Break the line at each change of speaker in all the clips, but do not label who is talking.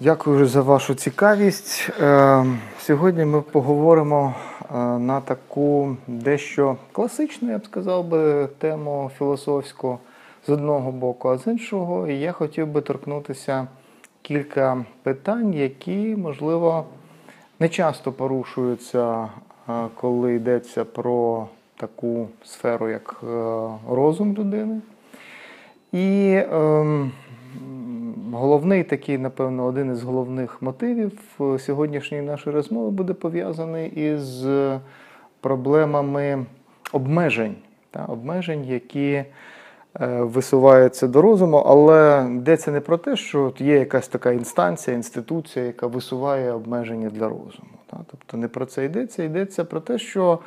Дякую за вашу цікавість. Е, сьогодні ми поговоримо е, на таку дещо класичну, я б сказав би, тему філософську з одного боку, а з іншого, і я хотів би торкнутися кілька питань, які, можливо, не часто порушуються, е, коли йдеться про таку сферу, як розум людини. І ем, головний такий, напевно, один із головних мотивів сьогоднішньої нашої розмови буде пов'язаний із проблемами обмежень, та, обмежень, які е, висуваються до розуму, але йдеться не про те, що є якась така інстанція, інституція, яка висуває обмеження для розуму. Та. Тобто не про це йдеться, йдеться про те, що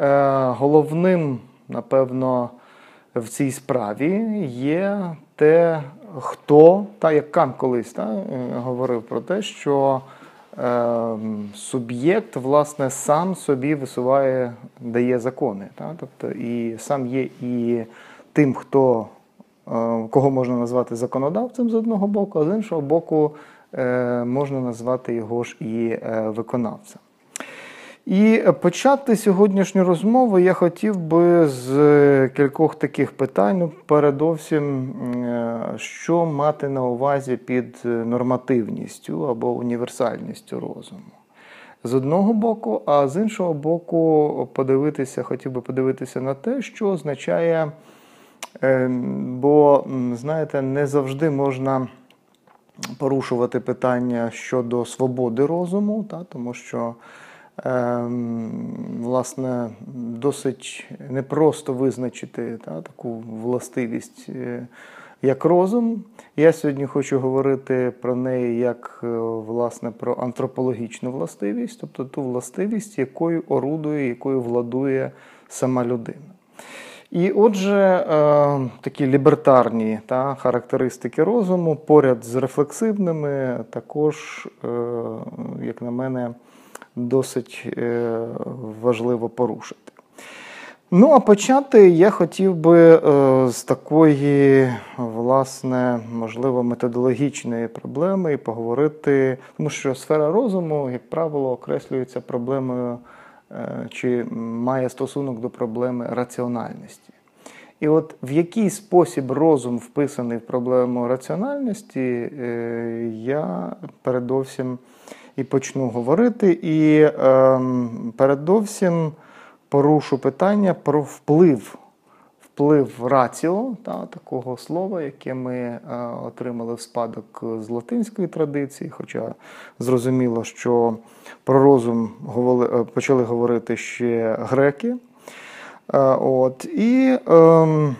е, головним, напевно, в цій справі є те, хто, та як Кант колись та, е, говорив про те, що е, суб'єкт власне сам собі висуває, дає закони. Та, тобто і сам є і тим, хто, е, кого можна назвати законодавцем з одного боку, а з іншого боку, е, можна назвати його ж і е, виконавцем. І почати сьогоднішню розмову я хотів би з кількох таких питань. Ну, передовсім, е, що мати на увазі під нормативністю або універсальністю розуму. З одного боку, а з іншого боку, подивитися, хотів би подивитися на те, що означає, е, бо, знаєте, не завжди можна порушувати питання щодо свободи розуму, та, тому що. Ем, власне, досить непросто визначити та, таку властивість, е, як розум. Я сьогодні хочу говорити про неї як е, власне, про антропологічну властивість, тобто ту властивість, якою орудує, якою владує сама людина. І отже, е, такі лібертарні та, характеристики розуму поряд з рефлексивними, також, як на мене, досить е, важливо порушити. Ну, а почати я хотів би е, з такої, власне, можливо, методологічної проблеми і поговорити, тому що сфера розуму, як правило, окреслюється проблемою е, чи має стосунок до проблеми раціональності. І от в який спосіб розум вписаний в проблему раціональності, я передовсім і почну говорити. І е, передовсім порушу питання про вплив. Вплив раціо, та, такого слова, яке ми е, отримали в спадок з латинської традиції, хоча зрозуміло, що про розум говорили, е, почали говорити ще греки. Е, от, І е,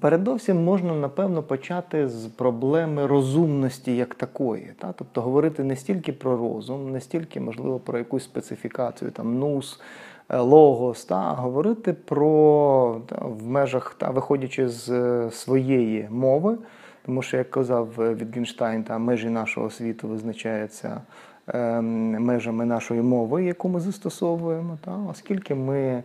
Передовсім можна, напевно, почати з проблеми розумності як такої. Та? Тобто говорити не стільки про розум, не стільки, можливо, про якусь специфікацію, там нус, е, логос, та? а говорити про та, в межах, та, виходячи з е, своєї мови, тому що, як казав Вітгенштайн, та межі нашого світу визначаються е, межами нашої мови, яку ми застосовуємо, та? оскільки ми.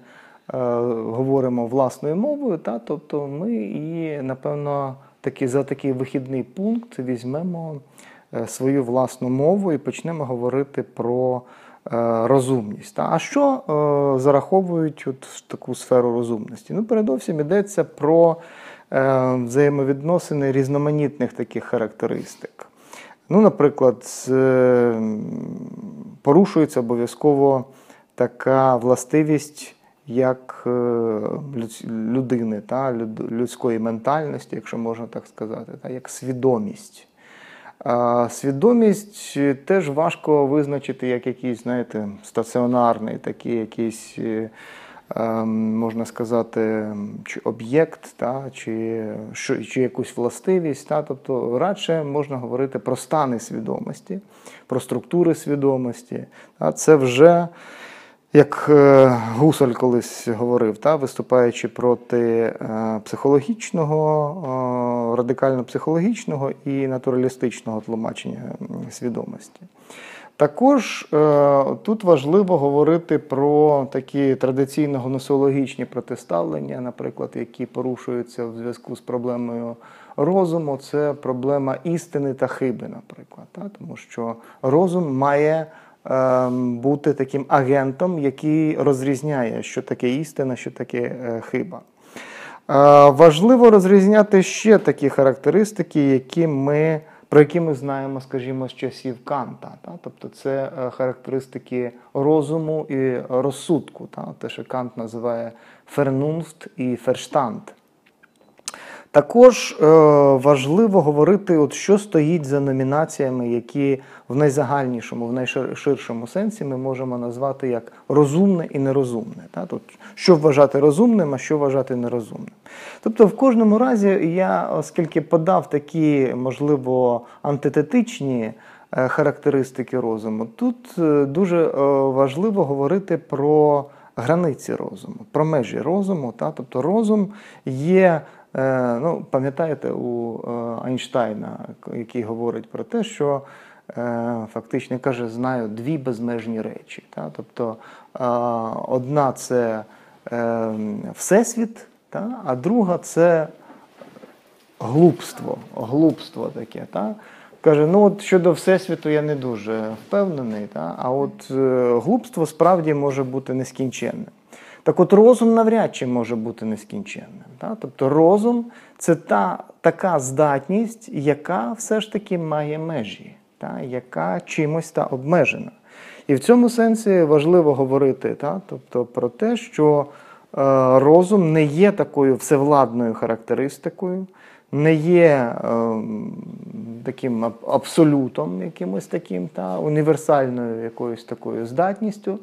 Е, говоримо власною мовою, та, тобто ми і, напевно, таки, за такий вихідний пункт візьмемо е, свою власну мову і почнемо говорити про е, розумність. Та. А що зараховують от в таку сферу розумності? Ну, передовсім йдеться про взаємовідносини різноманітних таких характеристик. Ну, Наприклад, порушується обов'язково така властивість як е, людини, та, людської ментальності, якщо можна так сказати, та, як свідомість. Свідомість теж важко визначити як якийсь, знаєте, стаціонарний, такий якийсь, е, ем, можна сказати, чи об'єкт, та, чи чи якусь властивість. Та, Тобто радше можна говорити про стани свідомості, про структури свідомості. Та, Це вже як е, Гусоль колись говорив, та, виступаючи проти е, психологічного, радикально психологічного і натуралістичного тлумачення свідомості. Також е, тут важливо говорити про такі традиційно гносеологічні протиставлення, наприклад, які порушуються в зв'язку з проблемою розуму це проблема істини та хиби, наприклад. Та? Тому що розум має е, бути таким агентом, який розрізняє, що таке істина, що таке е, хиба. Е, важливо розрізняти ще такі характеристики, які ми про які ми знаємо, скажімо, з часів Канта. Та? Тобто це е, характеристики розуму і розсудку, та? те, що Кант називає фернунфт і ферштанд. Також е, важливо говорити, от що стоїть за номінаціями, які в найзагальнішому, в найширшому сенсі ми можемо назвати як розумне і нерозумне. Та? Тут, що вважати розумним, а що вважати нерозумним. Тобто, в кожному разі я, оскільки подав такі, можливо, антитетичні е, характеристики розуму, тут е, дуже е, важливо говорити про границі розуму, про межі розуму. Та? Тобто розум є. Е, ну, Пам'ятаєте у е, Айнштайна, який говорить про те, що е, фактично каже, знаю дві безмежні речі. Та? Тобто одна це Всесвіт, та? а друга це глупство. глупство таке. Та? Каже, ну от щодо Всесвіту я не дуже впевнений, та? а от глупство справді може бути нескінченним. Так от розум навряд чи може бути нескінченним. Так? Тобто розум це та така здатність, яка все ж таки має межі, так? яка чимось та обмежена. І в цьому сенсі важливо говорити так? тобто, про те, що е, розум не є такою всевладною характеристикою, не є е, таким абсолютом, якимось таким, та, універсальною якоюсь такою здатністю.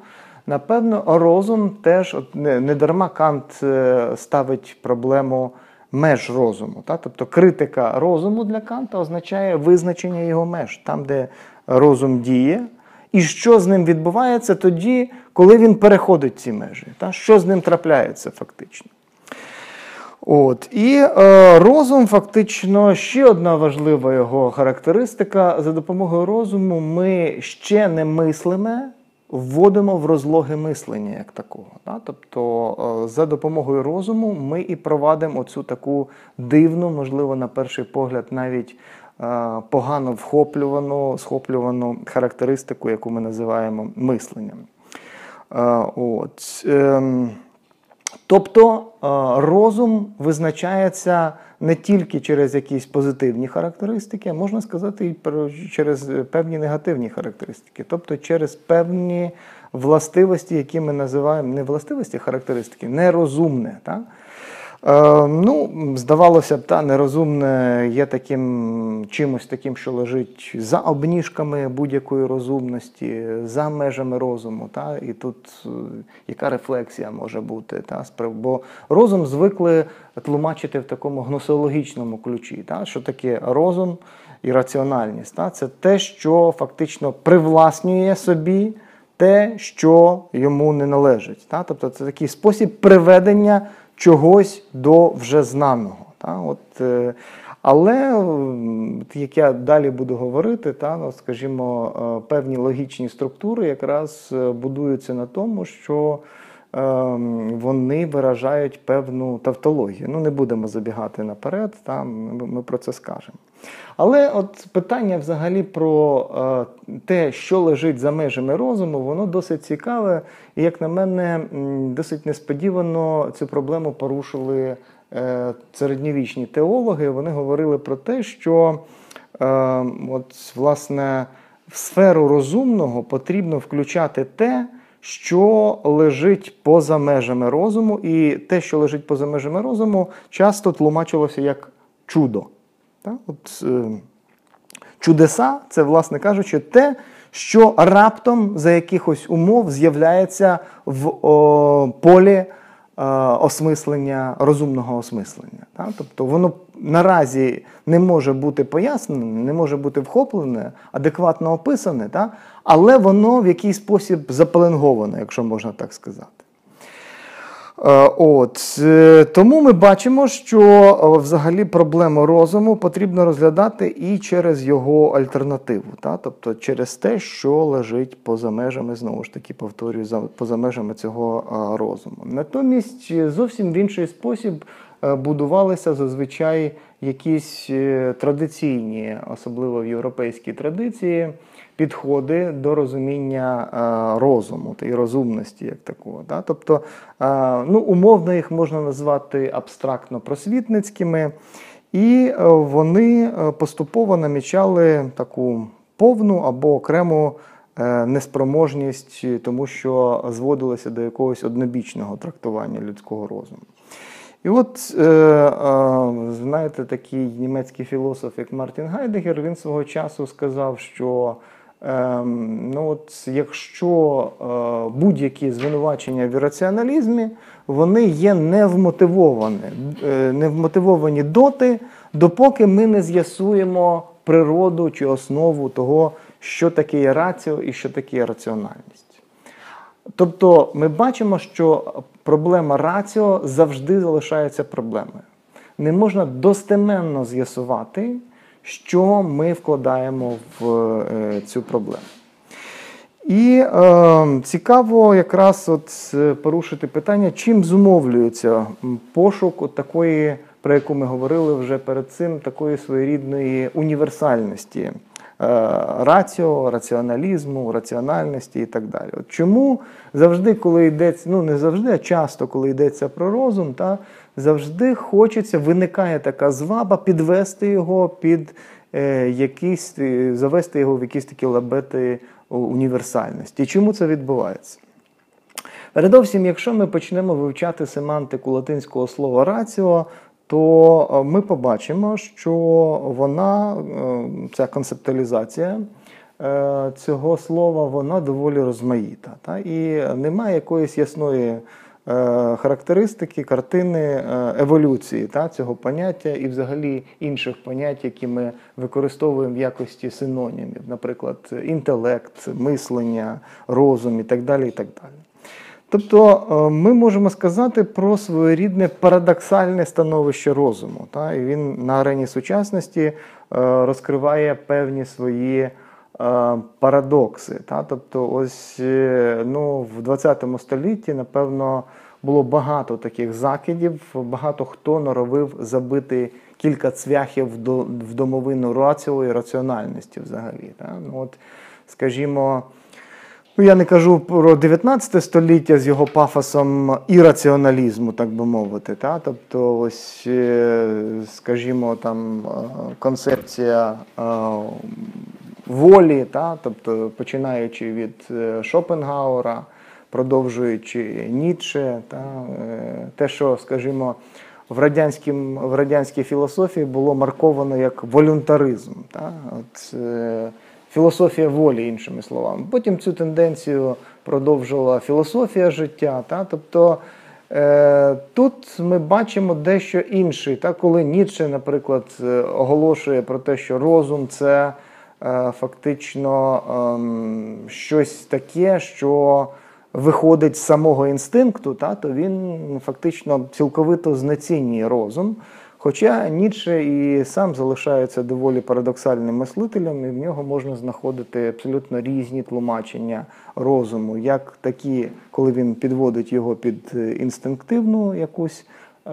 Напевно, розум теж от не, не дарма Кант е, ставить проблему меж розуму. Та? Тобто критика розуму для Канта означає визначення його меж, там, де розум діє, і що з ним відбувається тоді, коли він переходить ці межі. Та? Що з ним трапляється фактично. От. І е, розум, фактично, ще одна важлива його характеристика. За допомогою розуму ми ще не мислиме вводимо в розлоги мислення як такого. Да? Тобто е, за допомогою розуму ми і провадимо оцю таку дивну, можливо, на перший погляд, навіть е, погано вхоплювану, схоплювану характеристику, яку ми називаємо мисленням. Е, от. Ем, тобто розум визначається не тільки через якісь позитивні характеристики, а можна сказати, і через певні негативні характеристики, тобто через певні властивості, які ми називаємо не властивості, а характеристики, нерозумне. Так? Е, ну, Здавалося б, та нерозумне є таким чимось таким, що лежить за обніжками будь-якої розумності, за межами розуму. Та? І тут е, яка рефлексія може бути? Та? Бо розум звикли тлумачити в такому гносеологічному ключі. Та? Що таке розум і раціональність? Та? Це те, що фактично привласнює собі. Те, що йому не належить. Та? Тобто це такий спосіб приведення чогось до вже знаного. Та? От, е, але, як я далі буду говорити, та, ну, скажімо, е, певні логічні структури якраз е, будуються на тому, що вони виражають певну тавтологію. Ну, не будемо забігати наперед, там ми про це скажемо. Але от питання взагалі про е, те, що лежить за межами розуму, воно досить цікаве, і, як на мене, досить несподівано цю проблему порушили е, середньовічні теологи. Вони говорили про те, що е, от, власне в сферу розумного потрібно включати те що лежить поза межами розуму, і те, що лежить поза межами розуму, часто тлумачилося як чудо. От, е, Чудеса це, власне кажучи, те, що раптом за якихось умов з'являється в о, полі Е, осмислення, розумного осмислення. Так? Тобто воно наразі не може бути пояснене, не може бути вхоплене, адекватно описане, так? але воно в якийсь спосіб запеленговане, якщо можна так сказати. Е, от е, Тому ми бачимо, що е, взагалі проблему розуму потрібно розглядати і через його альтернативу, та? тобто через те, що лежить поза межами, знову ж таки, повторюю, поза межами цього розуму. Натомість, зовсім в інший спосіб будувалися зазвичай якісь традиційні, особливо в європейській традиції, підходи до розуміння е, розуму й розумності як такого. Да? Тобто, е, ну, умовно їх можна назвати абстрактно просвітницькими, і е, вони поступово намічали таку повну або окрему неспроможність, тому що зводилося до якогось однобічного трактування людського розуму. І от, знаєте, такий німецький філософ, як Мартін Гайдегер, він свого часу сказав, що ну от, якщо е, будь-які звинувачення в раціоналізмі, вони є невмотивовані, е, невмотивовані доти, допоки ми не з'ясуємо природу чи основу того, що таке є раціо і що таке є раціональність. Тобто ми бачимо, що проблема раціо завжди залишається проблемою. Не можна достеменно з'ясувати, що ми вкладаємо в е, цю проблему. І е, цікаво якраз от е, порушити питання, чим зумовлюється пошук от такої, про яку ми говорили вже перед цим, такої своєрідної універсальності. Е, раціо, раціоналізму, раціональності і так далі. От Чому завжди, коли йдеться, ну не завжди, а часто, коли йдеться про розум, та, завжди хочеться, виникає така зваба підвести його під е, якісь, е, завести його в якісь такі лабети універсальності. Чому це відбувається? Передовсім, якщо ми почнемо вивчати семантику латинського слова раціо, то е, ми побачимо, що вона, е, ця концептуалізація цього слова, вона доволі розмаїта. Та? І немає якоїсь ясної характеристики, картини еволюції та, цього поняття і взагалі інших понять, які ми використовуємо в якості синонімів, наприклад, інтелект, мислення, розум і так далі. і так далі. Тобто е, ми можемо сказати про своєрідне парадоксальне становище розуму. Та? І він на арені сучасності е, розкриває певні свої е, парадокси. Та? Тобто, ось ну, в 20 столітті, напевно, було багато таких закидів, багато хто норовив забити кілька цвяхів в домовину раціо і раціональності взагалі. Та? Ну, от, Скажімо. Ну, я не кажу про 19 століття з його пафосом ірраціоналізму, так би мовити. Та? Тобто, ось, е, скажімо, там е, концепція е, волі, та? тобто починаючи від Шопенгаура, продовжуючи Ніцше, та? те, що, скажімо, в радянській, в радянській філософії було марковано як волюнтаризм. Та? От, філософія волі, іншими словами. Потім цю тенденцію продовжила філософія життя. Та? Тобто е, тут ми бачимо дещо інше. Та? Коли Ніцше, наприклад, е, оголошує про те, що розум це е, фактично е, щось таке, що виходить з самого інстинкту, та? то він фактично цілковито знецінює розум. Хоча Ніцше і сам залишається доволі парадоксальним мислителем, і в нього можна знаходити абсолютно різні тлумачення розуму, як такі, коли він підводить його під інстинктивну якусь е,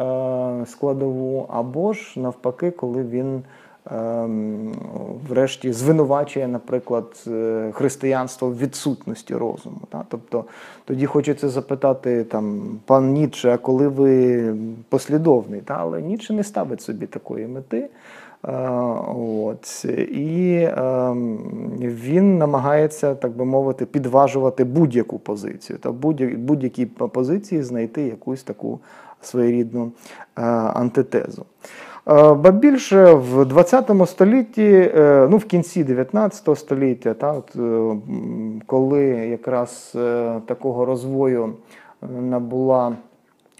складову, або ж навпаки, коли він Ем, врешті звинувачує, наприклад, е, християнство в відсутності розуму. Тобто тоді хочеться запитати там, пан Ніцше, а коли ви послідовний? Але Ніцше не ставить собі такої мети. Е, от. І ем, він намагається, так би мовити, підважувати будь-яку позицію та будь-якій позиції знайти якусь таку своєрідну е, антитезу. Е, ба більше в 20 столітті, е, ну в кінці 19 століття, та, от, е, коли якраз такого розвою набула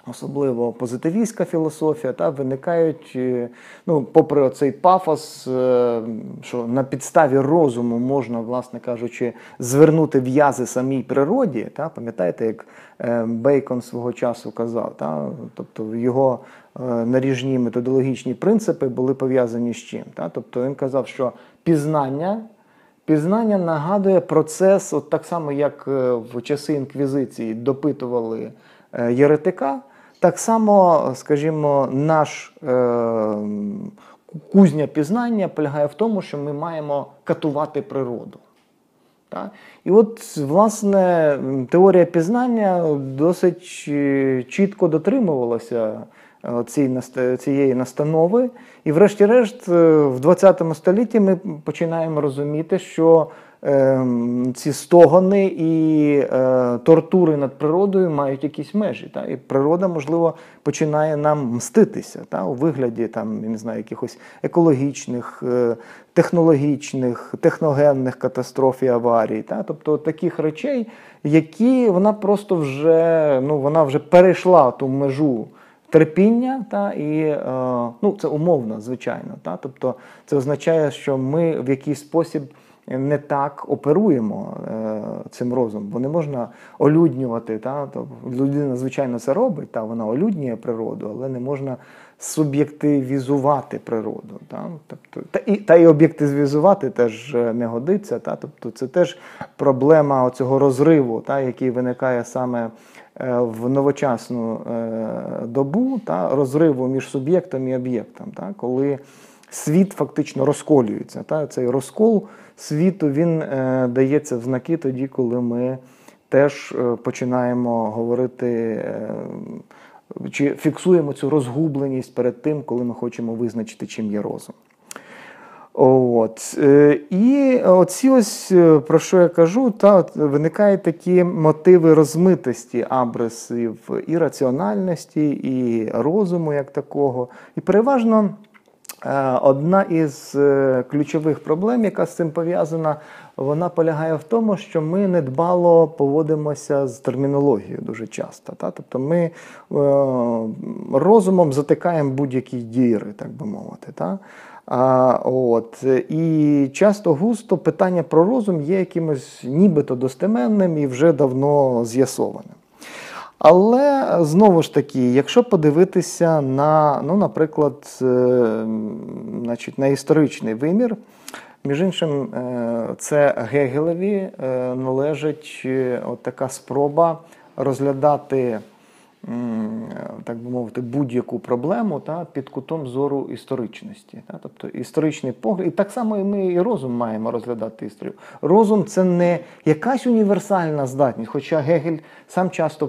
особливо позитивістська філософія, та виникають, ну, попри оцей пафос, що на підставі розуму можна, власне кажучи, звернути в'язи самій природі. Та, Пам'ятаєте, як Бейкон свого часу казав, та, тобто його наріжні методологічні принципи були пов'язані з чим. Та? Тобто він казав, що пізнання пізнання нагадує процес, от так само, як е, в часи інквізиції допитували е, єретика. Так само, скажімо, наш е, кузня пізнання полягає в тому, що ми маємо катувати природу. Так? І от, власне, теорія пізнання досить е, чітко дотримувалася е, цієї настанови. І, врешті-решт, е, в 20 столітті ми починаємо розуміти, що Ем, ці стогони і е, тортури над природою мають якісь межі. Та? І природа, можливо, починає нам мститися та? у вигляді там, я не знаю, якихось екологічних, е, технологічних, техногенних катастроф і аварій. Та? Тобто таких речей, які вона просто вже ну, вона вже перейшла ту межу. Терпіння, та і е, ну це умовно, звичайно. Та тобто це означає, що ми в якийсь спосіб не так оперуємо е, цим розумом, бо не можна олюднювати. Та? Тобто людина, звичайно, це робить, та вона олюднює природу, але не можна суб'єктивізувати природу. Та? Тобто, Та і та і об'єктивізувати теж е, не годиться. Та? Тобто Це теж проблема цього розриву, та, який виникає саме. Е, в новочасну добу та розриву між суб'єктом і об'єктом, та коли світ фактично розколюється. Та? Цей розкол світу він е, дається в знаки тоді, коли ми теж е, починаємо говорити. Е, чи фіксуємо цю розгубленість перед тим, коли ми хочемо визначити, чим є розум. От. І оці ось, про що я кажу, та, виникають такі мотиви розмитості абресів і раціональності, і розуму як такого. І переважно Е, одна із е, ключових проблем, яка з цим пов'язана, вона полягає в тому, що ми недбало поводимося з термінологією дуже часто. Та? Тобто ми е, розумом затикаємо будь-які діри, так би мовити. Та? А, от, І часто густо питання про розум є якимось нібито достеменним і вже давно з'ясованим. Але знову ж таки, якщо подивитися на, ну, наприклад, е, значить, на історичний вимір, між іншим, е, це Гегелеві е, належить от така спроба розглядати так би мовити, будь-яку проблему та, під кутом зору історичності. Та, Тобто історичний погляд. І так само і ми і розум маємо розглядати історію. Розум це не якась універсальна здатність, хоча Гегель сам часто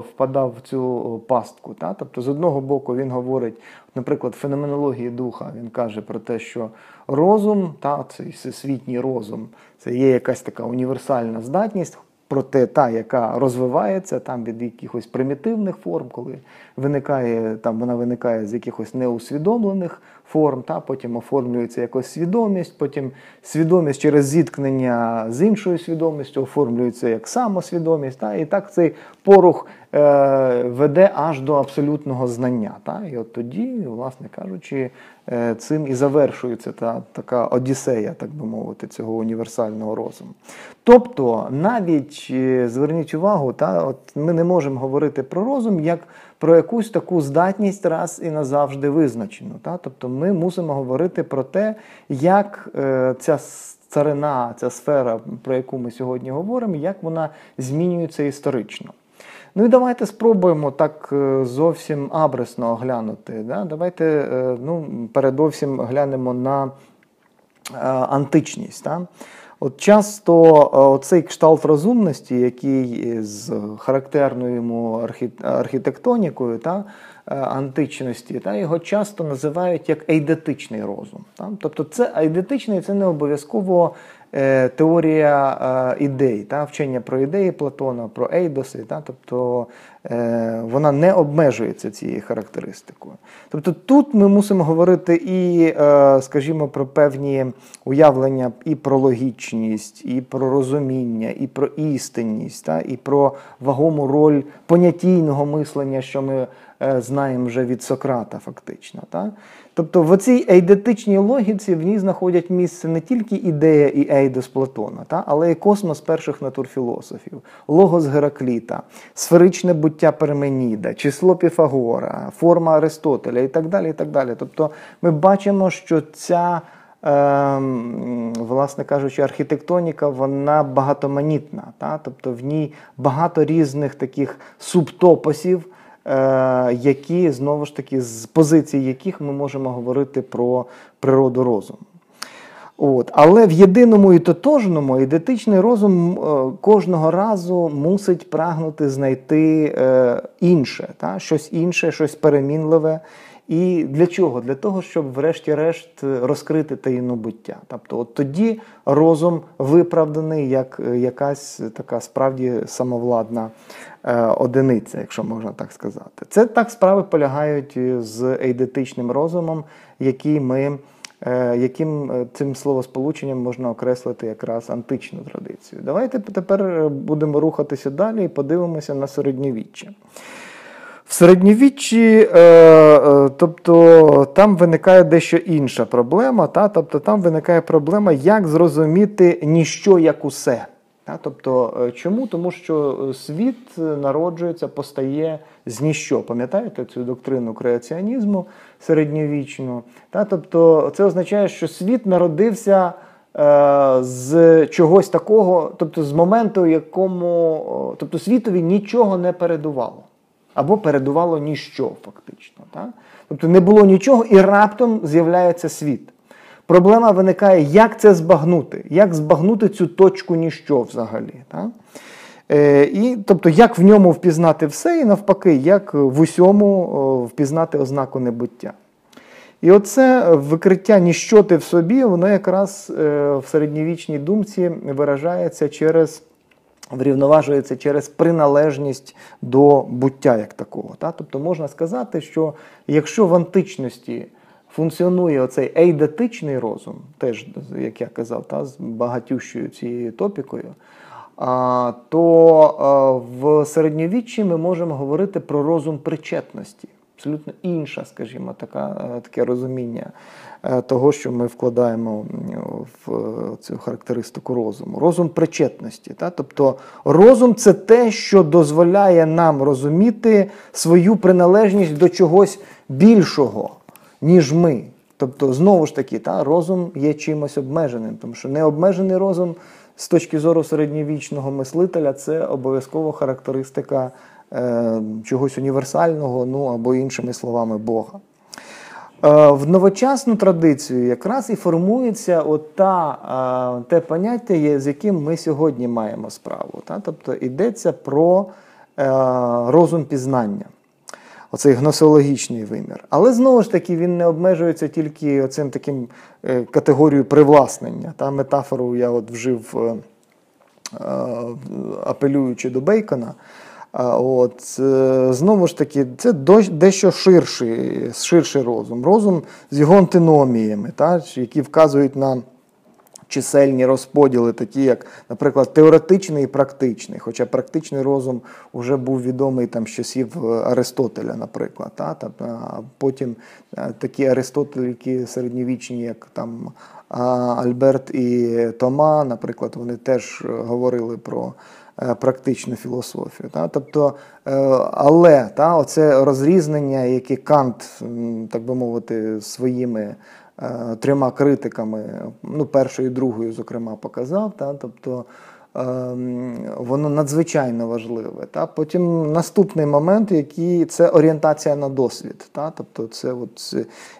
впадав в цю пастку. Та? Тобто, з одного боку, він говорить, наприклад, феноменології духа, він каже про те, що розум, та, цей всесвітній розум, це є якась така універсальна здатність. Проте та, яка розвивається там від якихось примітивних форм, коли виникає, там вона виникає з якихось неусвідомлених форм, та потім оформлюється якось свідомість, потім свідомість через зіткнення з іншою свідомістю оформлюється як самосвідомість. Та, І так цей порух е, веде аж до абсолютного знання. Та, І от тоді, власне кажучи, е, цим і завершується та така одіссея, так би мовити, цього універсального розуму. Тобто, навіть е, зверніть увагу, та, от ми не можемо говорити про розум як про якусь таку здатність раз і назавжди визначену. Та? Тобто ми мусимо говорити про те, як е, ця царина, ця сфера, про яку ми сьогодні говоримо, як вона змінюється історично. Ну і давайте спробуємо так е, зовсім абресно оглянути. Да? Давайте е, ну, передовсім глянемо на античність. Да? От Часто цей кшталт розумності, який з характерною йому архітектонікою та античності, та його часто називають як ейдетичний розум. Та? Тобто, це ейдетичний це не обов'язково Е, теорія е, ідей, та, вчення про ідеї Платона, про ейдоси, та, тобто е, вона не обмежується цією характеристикою. Тобто тут ми мусимо говорити і, скажімо, про певні уявлення і про логічність, і про розуміння, і про істинність, та, і про вагому роль понятійного мислення, що ми знаємо вже від Сократа, фактично. Та. Тобто в цій ейдетичній логіці в ній знаходять місце не тільки ідея і ейдос Платона, та, але й космос перших натурфілософів, логос Геракліта, сферичне буття Перменіда, число Піфагора, форма Аристотеля і так далі. і так далі. Тобто ми бачимо, що ця, е, власне кажучи, архітектоніка вона багатоманітна. Та? Тобто в ній багато різних таких субтопосів. Які знову ж таки з позиції яких ми можемо говорити про природу розуму. От. Але в єдиному і тотожному ідентичний розум е, кожного разу мусить прагнути знайти е, інше, та? щось інше, щось перемінливе. І для чого? Для того, щоб, врешті-решт, розкрити таїну буття. Тобто, от тоді розум виправданий як е, якась така справді самовладна одиниця, якщо можна так сказати. Це так справи полягають з ейдетичним розумом, який ми. Е, яким е, цим словосполученням можна окреслити якраз античну традицію. Давайте тепер е, будемо рухатися далі і подивимося на середньовіччя. В середньовіччі, тобто там виникає дещо інша проблема, та? тобто там виникає проблема, як зрозуміти ніщо як усе. Тобто, е, чому? Тому що е, світ народжується, постає з ніщо. Пам'ятаєте цю доктрину креаціонізму середньовічну? Тобто, це означає, що світ народився е, з чогось такого, тобто з моменту, якому тобто світові нічого не передувало. Або передувало ніщо, фактично. Тобто не було нічого, і раптом з'являється світ. Проблема виникає, як це збагнути, як збагнути цю точку ніщо взагалі. Так? Е, і, Тобто, як в ньому впізнати все, і навпаки, як в усьому впізнати ознаку небуття. І оце викриття ніщоти в собі, воно якраз е, в середньовічній думці виражається через, врівноважується через приналежність до буття як такого. Так? Тобто можна сказати, що якщо в античності функціонує оцей ейдетичний розум, теж, як я казав, та, з багатющою цією топікою, а, то в середньовіччі ми можемо говорити про розум причетності. Абсолютно інша, скажімо, така, е, таке розуміння е, того, що ми вкладаємо в цю характеристику розуму. Розум причетності. Та? Тобто розум це те, що дозволяє нам розуміти свою приналежність до чогось більшого ніж ми. Тобто, знову ж таки, та, розум є чимось обмеженим, тому що необмежений розум з точки зору середньовічного мислителя це обов'язково характеристика е, чогось універсального, ну або іншими словами, Бога. Е, в новочасну традицію якраз і формується ота, е, те поняття, з яким ми сьогодні маємо справу. Та? Тобто йдеться про е, розум пізнання оцей гносеологічний вимір. Але знову ж таки він не обмежується тільки цим таким е, категорією привласнення. Та Метафору я от вжив, е, е, апелюючи до Бейкона. От, Знову ж таки, це дещо ширший ширший розум. Розум з його антиноміями, та, які вказують на чисельні розподіли, такі як, наприклад, теоретичний і практичний. Хоча практичний розум вже був відомий там з часів е, Аристотеля, наприклад. Та? А потім е, такі аристотельки середньовічні, як там Альберт і Тома, наприклад, вони теж говорили про. Е, практичну філософію. Та? Тобто, Але та, оце розрізнення, яке Кант, так би мовити, своїми Е, трьома критиками, ну, першою і другою, зокрема, показав. Та, тобто ем, Воно надзвичайно важливе. Та? Потім наступний момент, який це орієнтація на досвід. Та? Тобто, це от,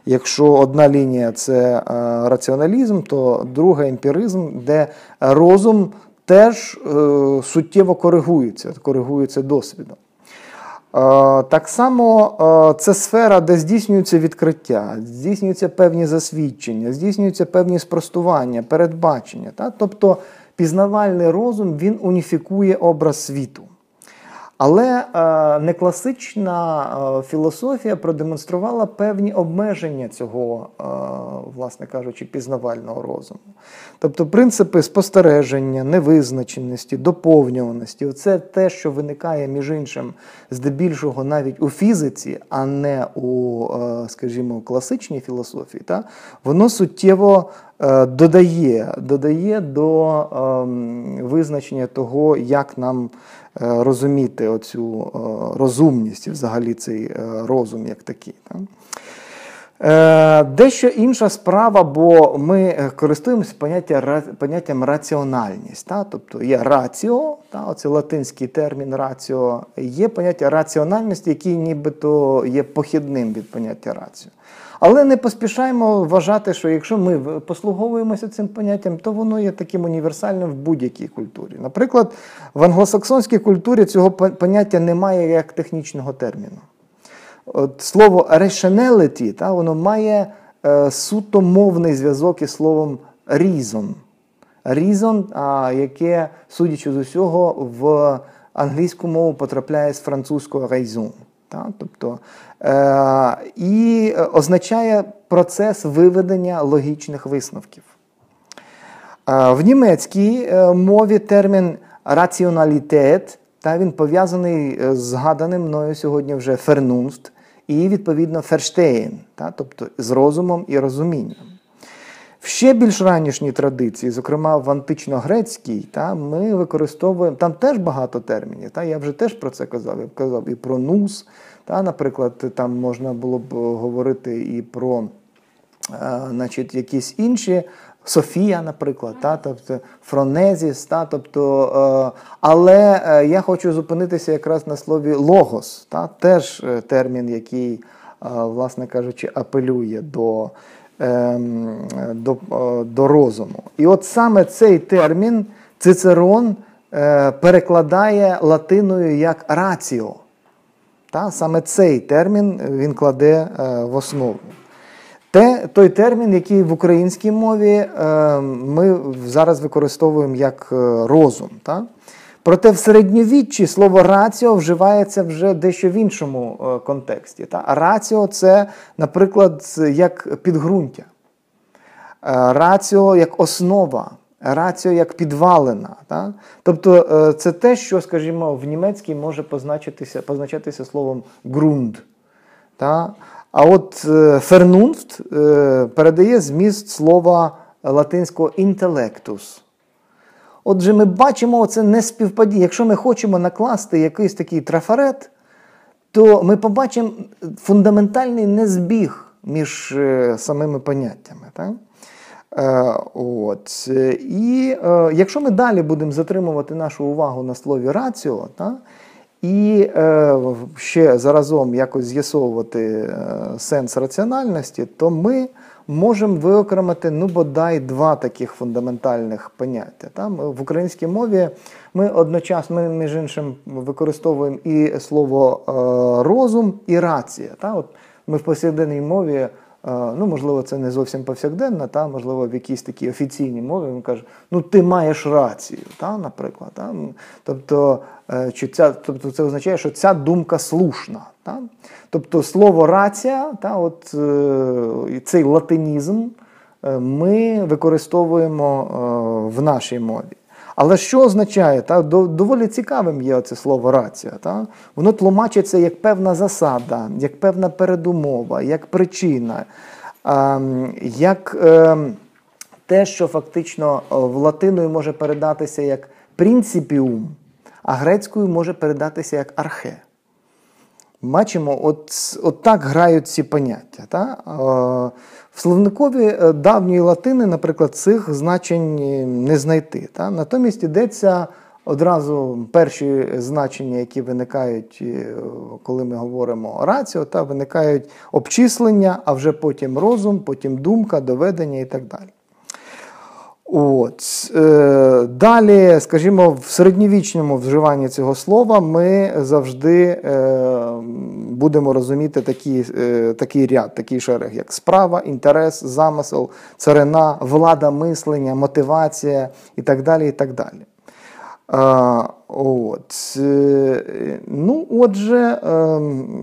якщо одна лінія це е, раціоналізм, то друга емпіризм, де розум теж е, суттєво коригується, коригується досвідом. Е, так само е, це сфера, де здійснюються відкриття, здійснюються певні засвідчення, здійснюються певні спростування, передбачення. Тобто пізнавальний розум він уніфікує образ світу. Але е, некласична е, філософія продемонструвала певні обмеження цього, е, власне кажучи, пізнавального розуму. Тобто принципи спостереження, невизначеності, доповнюваності це те, що виникає, між іншим, здебільшого навіть у фізиці, а не у, е, скажімо, класичній філософії, та, воно суттєво е, додає, додає до ем, визначення того, як нам. Е, розуміти оцю е, розумність і взагалі цей е, розум як такий. Е, дещо інша справа, бо ми користуємося поняття, поняттям раціональність. Та? Тобто є раціо, та? оце латинський термін раціо, є поняття раціональності, який нібито є похідним від поняття раціо. Але не поспішаємо вважати, що якщо ми послуговуємося цим поняттям, то воно є таким універсальним в будь-якій культурі. Наприклад, в англосаксонській культурі цього поняття немає як технічного терміну. От Слово rationality, та, воно має е, суто мовний зв'язок із словом reason. Reason, а, яке, судячи з усього, в англійську мову потрапляє з французького raison. Та? Тобто, е, І означає процес виведення логічних висновків. Е, в німецькій е, мові термін раціоналітет, та він пов'язаний з згаданим мною сьогодні вже фернунст, і, відповідно, ферштейн, та, тобто з розумом і розумінням. В ще більш ранішній традиції, зокрема в антично-грецькій, та, ми використовуємо там теж багато термінів. Та, Я вже теж про це казав. Я казав і про нус. Та, Наприклад, там можна було б говорити і про е, значить, якісь інші Софія, наприклад, та, тобто Фронезіс, та, тобто, е, але е, я хочу зупинитися якраз на слові логос, та, теж е, термін, який, е, власне кажучи, апелює до, е, до, е, до розуму. І от саме цей термін Цицерон е, перекладає латиною як раціо. Саме цей термін він кладе е, в основу. Те, той термін, який в українській мові е, ми зараз використовуємо як розум. Та? Проте в середньовіччі слово раціо вживається вже дещо в іншому е, контексті. Та? Раціо це, наприклад, як підґрунтя, раціо як основа, раціо як підвалина. Та? Тобто це те, що, скажімо, в німецькій може позначитися, позначатися словом ґрунт. Та? А от е, фернунфт е, передає зміст слова латинського інтелектус. Отже, ми бачимо це неспівпадіння. Якщо ми хочемо накласти якийсь такий трафарет, то ми побачимо фундаментальний незбіг між е, самими поняттями. Так? От. І якщо ми далі будемо затримувати нашу увагу на слові раціо, так, і е, ще заразом якось з'ясовувати е, сенс раціональності, то ми можемо виокремити ну, бодай два таких фундаментальних поняття. Там В українській мові ми одночасно, ми, між іншим, використовуємо і слово е, розум, і рація. Та? От Ми в повсякденній мові. Ну, можливо, це не зовсім повсякденно, та, можливо, в якійсь такій офіційній мові він каже, ну ти маєш рацію, та, наприклад. Та. Тобто, е, чи ця, тобто це означає, що ця думка слушна. Та. Тобто слово рація, та, от, е, цей латинізм е, ми використовуємо в нашій мові. Але що означає? Та, Доволі цікавим є це слово рація. Та? Воно тлумачиться як певна засада, як певна передумова, як причина, як ем, те, що фактично е, в латиною може передатися як принципіум, а грецькою може передатися як архе. Бачимо, от от так грають ці поняття. Та? В словникові е, давньої латини, наприклад, цих значень не знайти. Та? Натомість йдеться одразу перші значення, які виникають, е, коли ми говоримо раціо, та виникають обчислення, а вже потім розум, потім думка, доведення і так далі. От. Е, далі, скажімо, в середньовічному вживанні цього слова ми завжди е, будемо розуміти такі, е, такий ряд, такий шерег, як справа, інтерес, замисел, царина, влада мислення, мотивація і так далі. і так далі. От. Ну, Отже,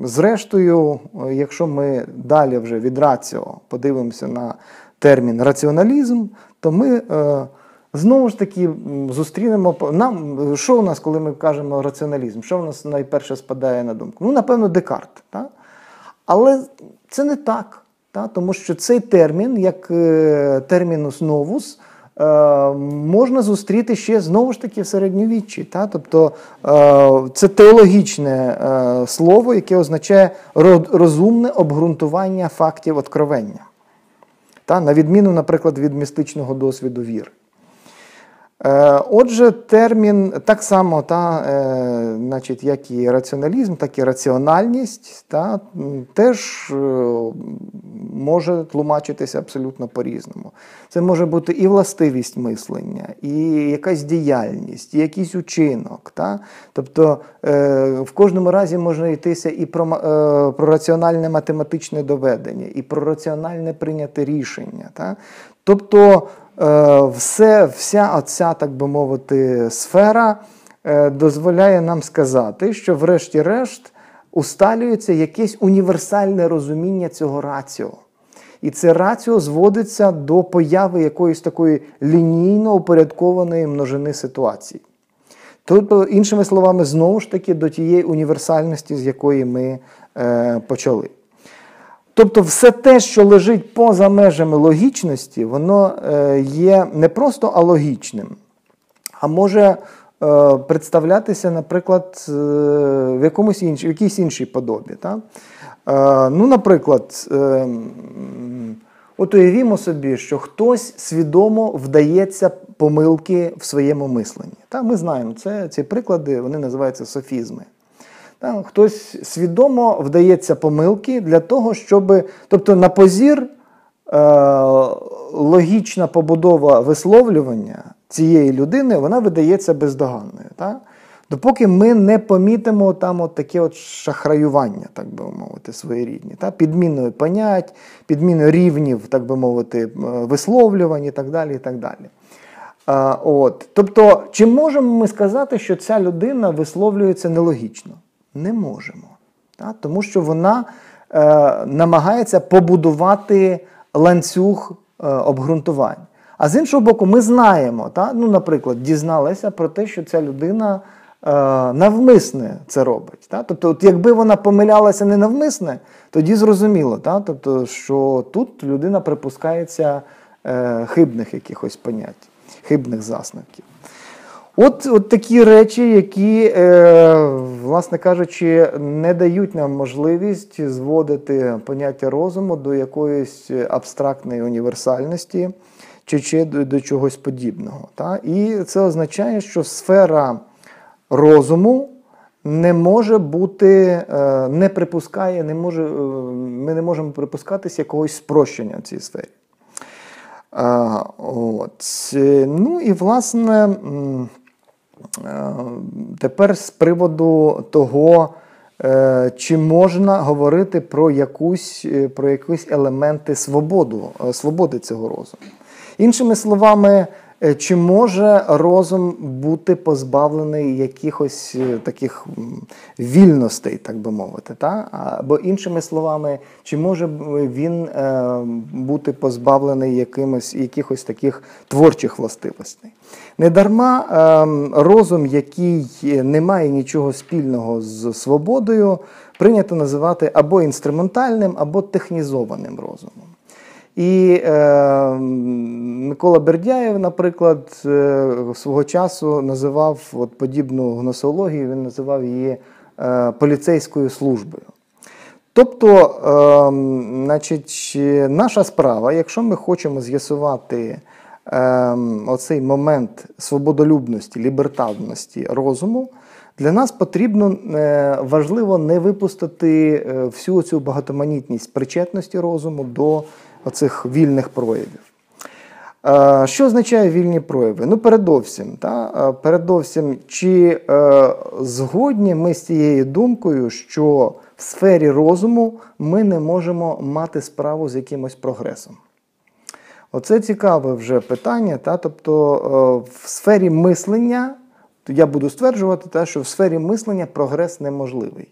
зрештою, якщо ми далі вже від раціо подивимося на термін раціоналізм, то ми е, знову ж таки зустрінемо нам, що у нас, коли ми кажемо раціоналізм, що в нас найперше спадає на думку? Ну, напевно, Декарт. Та? Але це не так, та? тому що цей термін, як е, термінус новус, е, можна зустріти ще знову ж таки в середньовіччі. Та? Тобто це теологічне слово, яке означає розумне обґрунтування фактів откровення. Та? На відміну, наприклад, від містичного досвіду віри. Е, отже, термін так само, та, е, значить, як і раціоналізм, так і раціональність, та, теж е, може тлумачитися абсолютно по-різному. Це може бути і властивість мислення, і якась діяльність, і якийсь учинок. Та? Тобто в кожному разі може йтися і про, про раціональне математичне доведення, і про раціональне прийняте рішення. Та? Тобто Е, все, вся оця, так би мовити, сфера е, дозволяє нам сказати, що, врешті-решт, усталюється якесь універсальне розуміння цього раціо. І це раціо зводиться до появи якоїсь такої лінійно упорядкованої множини ситуацій. Тобто, іншими словами, знову ж таки, до тієї універсальності, з якої ми е, почали. Тобто, все те, що лежить поза межами логічності, воно е, є не просто алогічним, а може е, представлятися, наприклад, е, в якомусь інш, в якійсь іншій подобі. Так? Ну, Наприклад, от уявімо собі, що хтось свідомо вдається помилки в своєму мисленні. Так? Ми знаємо, це, ці приклади вони називаються софізми. Хтось свідомо вдається помилки для того, щоб. Тобто, на позір е, логічна побудова висловлювання цієї людини вона видається бездоганною. Так? Допоки ми не помітимо там от таке от шахраювання, так би мовити, своєрідні, так? підміною понять, підміною рівнів, так би мовити, е, висловлювань і так далі. і так далі. А, от. Тобто, чи можемо ми сказати, що ця людина висловлюється нелогічно? Не можемо. Так? Тому що вона е, намагається побудувати ланцюг е, обґрунтувань. А з іншого боку, ми знаємо, так? ну, наприклад, дізналися про те, що ця людина е, навмисне це робить. Так? Тобто, от якби вона помилялася не навмисне, тоді зрозуміло, так? Тобто, що тут людина припускається е, хибних якихось понять, хибних засновків. От от такі речі, які, е, власне кажучи, не дають нам можливість зводити поняття розуму до якоїсь абстрактної універсальності чи чи до, до чогось подібного. Та? І це означає, що сфера розуму не може бути, е, не припускає, не може, е, ми не можемо припускатись якогось спрощення в цій сфері. От. Ну і власне. Е, тепер з приводу того, е, чи можна говорити про якусь, е, про якісь елементи свободу, свободи цього розуму. Іншими словами, чи може розум бути позбавлений якихось таких вільностей, так би мовити? Та? Або іншими словами, чи може він бути позбавлений якимось, якихось таких творчих властивостей? Недарма розум, який не має нічого спільного з свободою, прийнято називати або інструментальним, або технізованим розумом. І е, Микола Бердяєв, наприклад, е, свого часу називав от подібну гносеологію, він називав її е, поліцейською службою. Тобто, е, значить, наша справа, якщо ми хочемо з'ясувати е, оцей момент свободолюбності, лібертарності розуму, для нас потрібно е, важливо не випустити е, всю цю багатоманітність причетності розуму до оцих вільних проявів. Що означає вільні прояви? Ну, передовсім, та, передовсім, чи е, згодні ми з цією думкою, що в сфері розуму ми не можемо мати справу з якимось прогресом? Оце цікаве вже питання. Та, Тобто е, в сфері мислення, я буду стверджувати, та, що в сфері мислення прогрес неможливий.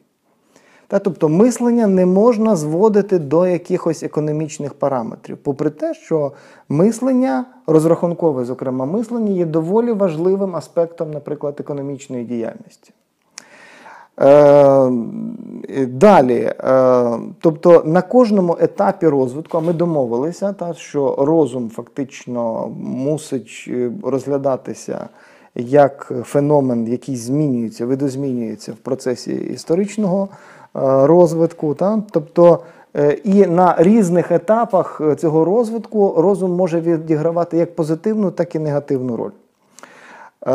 Та, Тобто мислення не можна зводити до якихось економічних параметрів, попри те, що мислення, розрахункове, зокрема, мислення, є доволі важливим аспектом, наприклад, економічної діяльності. Е, Далі, е, тобто на кожному етапі розвитку, ми домовилися, та, що розум фактично мусить е, розглядатися як феномен, який змінюється, видозмінюється в процесі історичного розвитку. Та, тобто і на різних етапах цього розвитку розум може відігравати як позитивну, так і негативну роль. Е,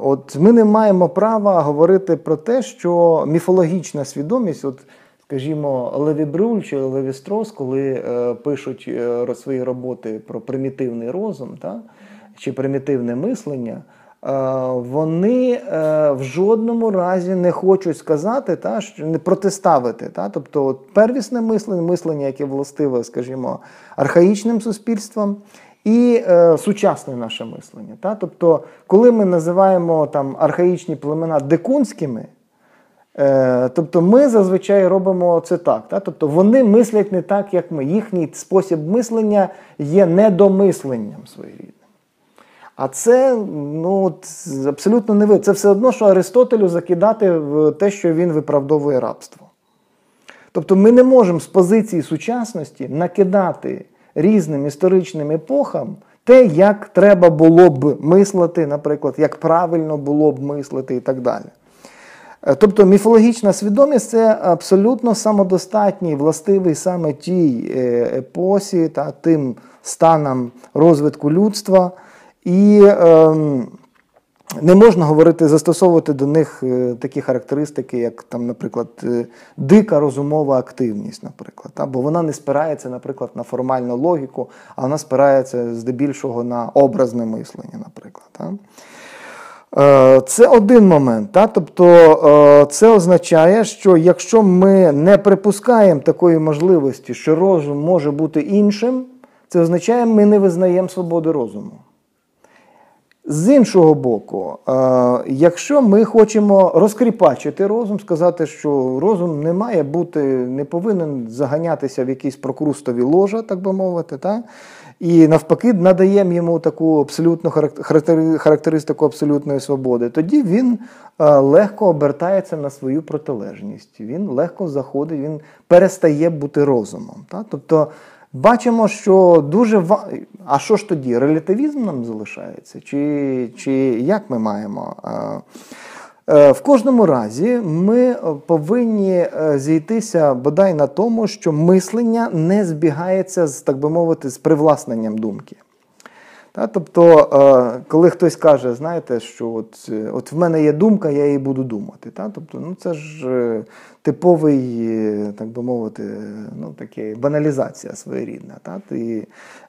от Ми не маємо права говорити про те, що міфологічна свідомість, от, скажімо, Леві Брюль чи Леві Строс, коли е, пишуть е, свої роботи про примітивний розум та, чи примітивне мислення, е, вони е, в жодному разі не хочуть сказати, та, що не протиставити. Та, Тобто от, первісне мислення, мислення, яке властиве, скажімо, архаїчним суспільствам і е, сучасне наше мислення. Та? Тобто, коли ми називаємо там архаїчні племена дикунськими, е, тобто ми зазвичай робимо це так. Та? Тобто вони мислять не так, як ми. Їхній спосіб мислення є недомисленням своєрідним. А це ну, абсолютно не ви. Це все одно, що Аристотелю закидати в те, що він виправдовує рабство. Тобто ми не можемо з позиції сучасності накидати різним історичним епохам те, як треба було б мислити, наприклад, як правильно було б мислити і так далі. Е, тобто міфологічна свідомість це абсолютно самодостатній, властивий саме тій е, епосі та тим станам розвитку людства. І е, не можна говорити, застосовувати до них е, такі характеристики, як, там, наприклад, е, дика розумова активність, наприклад. Бо вона не спирається, наприклад, на формальну логіку, а вона спирається здебільшого на образне мислення, наприклад. Е, це один момент. Та? Тобто це означає, що якщо ми не припускаємо такої можливості, що розум може бути іншим, це означає, що ми не визнаємо свободи розуму. З іншого боку, е, якщо ми хочемо розкріпачити розум, сказати, що розум не має бути, не повинен заганятися в якісь прокрустові ложа, так би мовити, та? і навпаки, надаємо йому таку абсолютну характеристику абсолютної свободи, тоді він е, легко обертається на свою протилежність, він легко заходить, він перестає бути розумом. Та? Тобто бачимо, що дуже ва... А що ж тоді? Релятивізм нам залишається? Чи чи як ми маємо? Е, в кожному разі ми повинні е, зійтися бодай на тому, що мислення не збігається з, так би мовити, з привласненням думки. Тобто, е, коли хтось каже, знаєте, що от от в мене є думка, я її буду думати. Тобто, ну, Це ж е, типовий, так би мовити, ну, таке, баналізація своєрідна. Та? І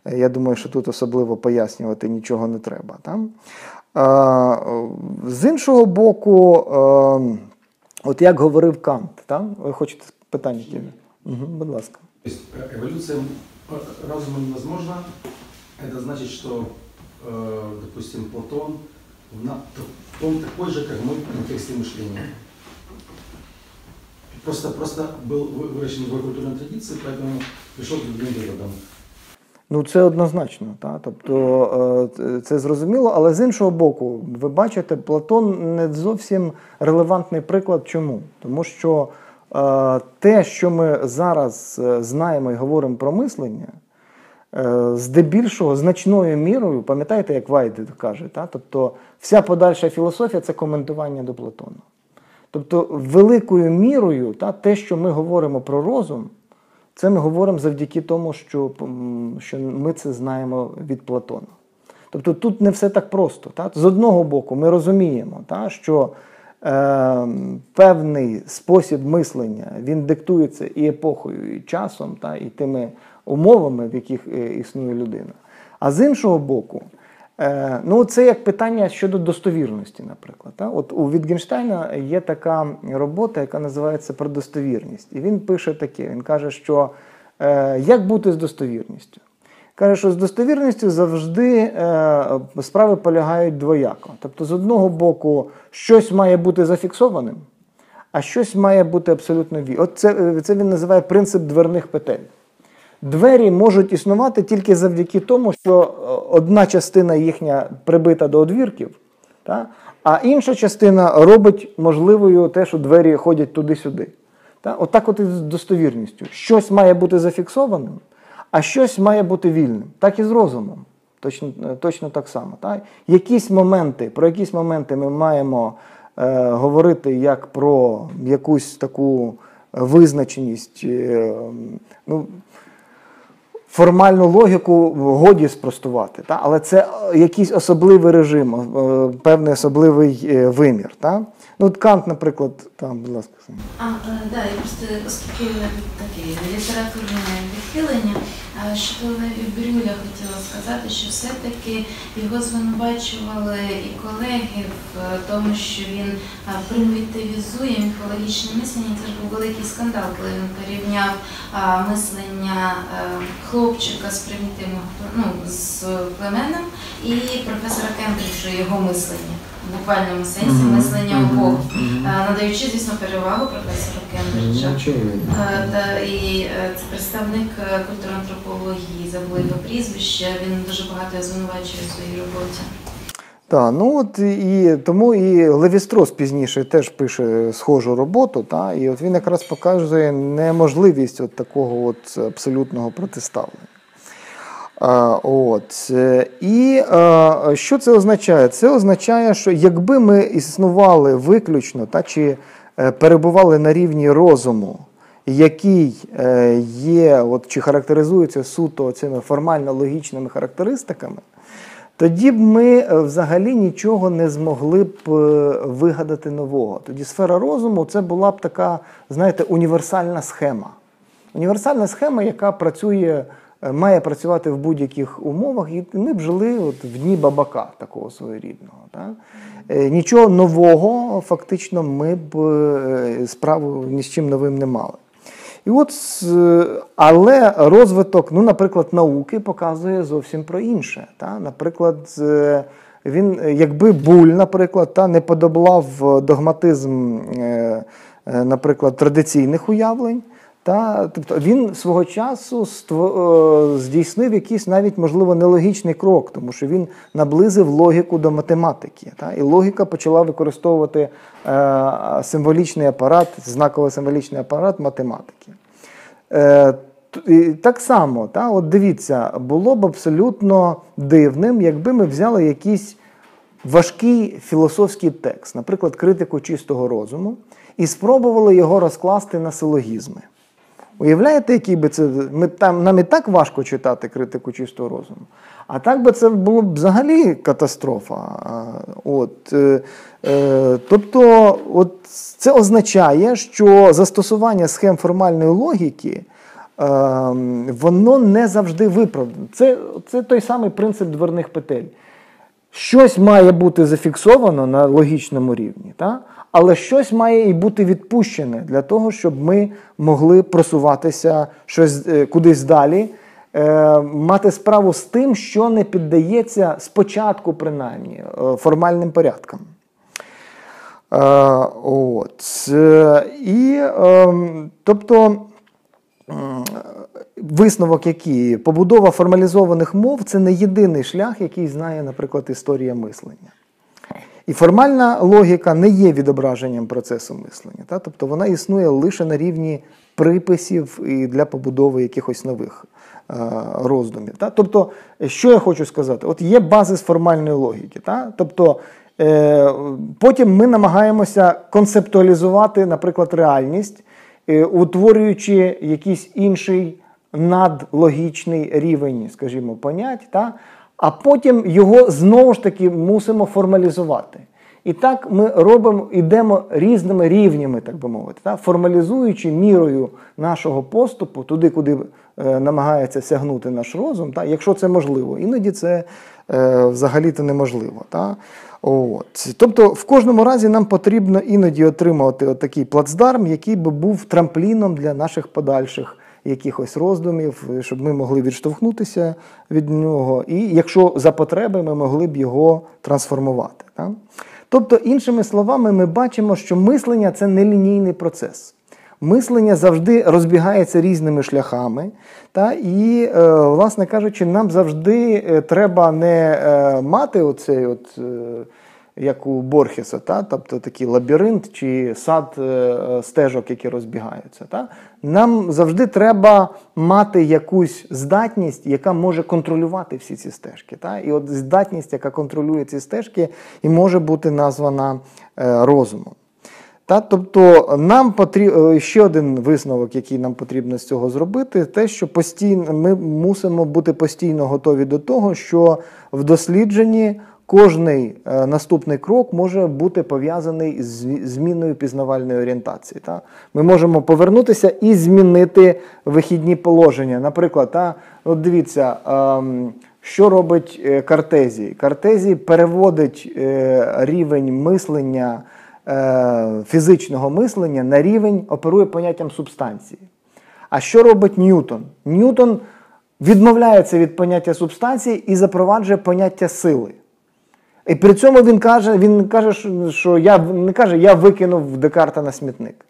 я думаю, що тут особливо пояснювати нічого не треба. Та? З іншого боку, е, от як говорив Кант, та? ви хочете питання? Угу, Будь ласка.
Еволюція разуму невозможна. Это значит, что, э, допустим, Платон, он такой же, как мы в контексте мышления. Просто, просто был выращен в культурной традиции, поэтому пришел к другим выводам.
Ну, це однозначно, та? тобто е, це зрозуміло, але з іншого боку, ви бачите, Платон не зовсім релевантний приклад. Чому? Тому що е, те, що ми зараз е, знаємо і говоримо про мислення, Е, здебільшого значною мірою, пам'ятаєте, як Вайд каже, та? тобто вся подальша філософія це коментування до Платона. Тобто, великою мірою та, те, що ми говоримо про розум, це ми говоримо завдяки тому, що що ми це знаємо від Платона. Тобто тут не все так просто. Та? З одного боку, ми розуміємо, та, що е, певний спосіб мислення він диктується і епохою, і часом, та, і тими умовами, в яких е, існує людина. А з іншого боку, ну це як питання щодо достовірності, наприклад. От У Вітгенштейна є така робота, яка називається про достовірність. І він пише таке: він каже, що е, як бути з достовірністю? Каже, що з достовірністю завжди справи полягають двояко. Тобто, з одного боку, щось має бути зафіксованим, а щось має бути абсолютно вірним. От це, це він називає принцип дверних петель. Двері можуть існувати тільки завдяки тому, що е, одна частина їхня прибита до одвірків, та, а інша частина робить можливою те, що двері ходять туди-сюди. Та? Отак от і з достовірністю. Щось має бути зафіксованим, а щось має бути вільним. Так і з розумом. Точно точно так само. Так? Якісь моменти, Про якісь моменти ми маємо е, говорити як про якусь таку визначеність. Е, ну, Формальну логіку годі спростувати, та? але це якийсь особливий режим, е, певний особливий е, вимір. Та? Ну, от Кант, наприклад, там, будь ласка.
А, е, да, я просто, оскільки таке літературне відхилення, Леві Брюля хотіла сказати, що все-таки його звинувачували і колеги в тому, що він примітивізує міфологічне мислення. Це ж був великий скандал, коли він порівняв мислення хлопчика з примітивного ну, з племенем і професора Кембриджа його мислення в буквальному сенсі мислення обох, надаючи, звісно, перевагу професору Кембриджа. Та, і е, це представник е, культурної антропології, забули його прізвище, він дуже багато звинувачує в своїй роботі.
Так, ну от і тому і Левістрос пізніше теж пише схожу роботу, та, і от він якраз показує неможливість от такого от абсолютного протиставлення. От. Е, і що це означає? Це означає, що якби ми існували виключно та, чи е, перебували на рівні розуму, який е, є, от, чи характеризується суто цими формально-логічними характеристиками, тоді б ми взагалі нічого не змогли б вигадати нового. Тоді сфера розуму це була б така, знаєте, універсальна схема. Універсальна схема, яка працює. Е, має працювати в будь-яких умовах, і ми б жили от в дні бабака такого своєрідного. Так? Е, нічого нового фактично ми б е, справу ні з чим новим не мали. І от, Але розвиток, ну, наприклад, науки показує зовсім про інше. Та? Наприклад, він, якби буль, наприклад, та, не подоблав догматизм, наприклад, традиційних уявлень. Та, Тобто він свого часу ство, здійснив якийсь навіть, можливо, нелогічний крок, тому що він наблизив логіку до математики. Та, І логіка почала використовувати е, символічний апарат, знаковий символічний апарат математики. Е, і Так само, та, от дивіться, було б абсолютно дивним, якби ми взяли якийсь важкий філософський текст, наприклад, критику чистого розуму, і спробували його розкласти на силогізми. Уявляєте, який би це. Ми, там, Нам і так важко читати критику чистого розуму. А так би це було б взагалі катастрофа. От, е, е, Тобто, от це означає, що застосування схем формальної логіки. Е, воно не завжди виправдано. Це це той самий принцип дверних петель. Щось має бути зафіксовано на логічному рівні, та? Але щось має і бути відпущене для того, щоб ми могли просуватися щось е, кудись далі, е, мати справу з тим, що не піддається спочатку, принаймні, е, формальним порядкам. От. І, ем, тобто, Висновок, який побудова формалізованих мов це не єдиний шлях, який знає, наприклад, історія мислення. І формальна логіка не є відображенням процесу мислення. Та? Тобто вона існує лише на рівні приписів і для побудови якихось нових е, роздумів. Та? Тобто, що я хочу сказати? От є базис формальної логіки. Та? Тобто, е, Потім ми намагаємося концептуалізувати, наприклад, реальність, е, утворюючи якийсь інший надлогічний рівень, скажімо, понять. Та? А потім його знову ж таки мусимо формалізувати. І так ми робимо, йдемо різними рівнями, так би мовити, так? формалізуючи мірою нашого поступу туди, куди е, намагається сягнути наш розум, так? якщо це можливо. Іноді це е, взагалі-то неможливо. Так? От. Тобто, в кожному разі нам потрібно іноді отримати такий плацдарм, який би був трампліном для наших подальших якихось роздумів, щоб ми могли відштовхнутися від нього, і якщо за потреби, ми могли б його трансформувати. Так? Тобто, іншими словами, ми бачимо, що мислення це нелінійний процес. Мислення завжди розбігається різними шляхами, та, і, е, власне кажучи, нам завжди е, треба не е, мати оцей от як у Борхеса, та? тобто такий лабіринт чи сад е, стежок, які розбігаються. Та? Нам завжди треба мати якусь здатність, яка може контролювати всі ці стежки. Та? І от здатність, яка контролює ці стежки, і може бути названа е, розумом. Та, тобто нам потрібно ще один висновок, який нам потрібно з цього зробити, те, що постійно ми мусимо бути постійно готові до того, що в дослідженні кожний е, наступний крок може бути пов'язаний з зміною пізнавальної орієнтації. Та? Ми можемо повернутися і змінити вихідні положення. Наприклад, та, от дивіться, е, що робить е, Картезій? Картезій переводить е, рівень мислення. Фізичного мислення на рівень оперує поняттям субстанції. А що робить Ньютон? Ньютон відмовляється від поняття субстанції і запроваджує поняття сили. І при цьому він каже, він каже, що я не каже, я викинув Декарта на смітник.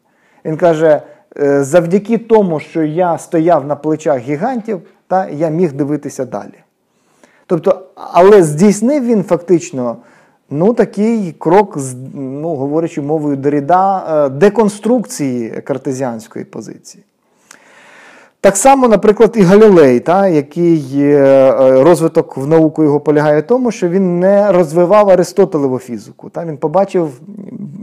Він каже, «Е, завдяки тому, що я стояв на плечах гігантів, та я міг дивитися далі. Тобто, але здійснив він фактично Ну, такий крок, ну, говорячи мовою Деріда, е, деконструкції картезіанської позиції. Так само, наприклад, і Галілей, та, який е, розвиток в науку його полягає в тому, що він не розвивав Аристотелеву фізику. Та, Він побачив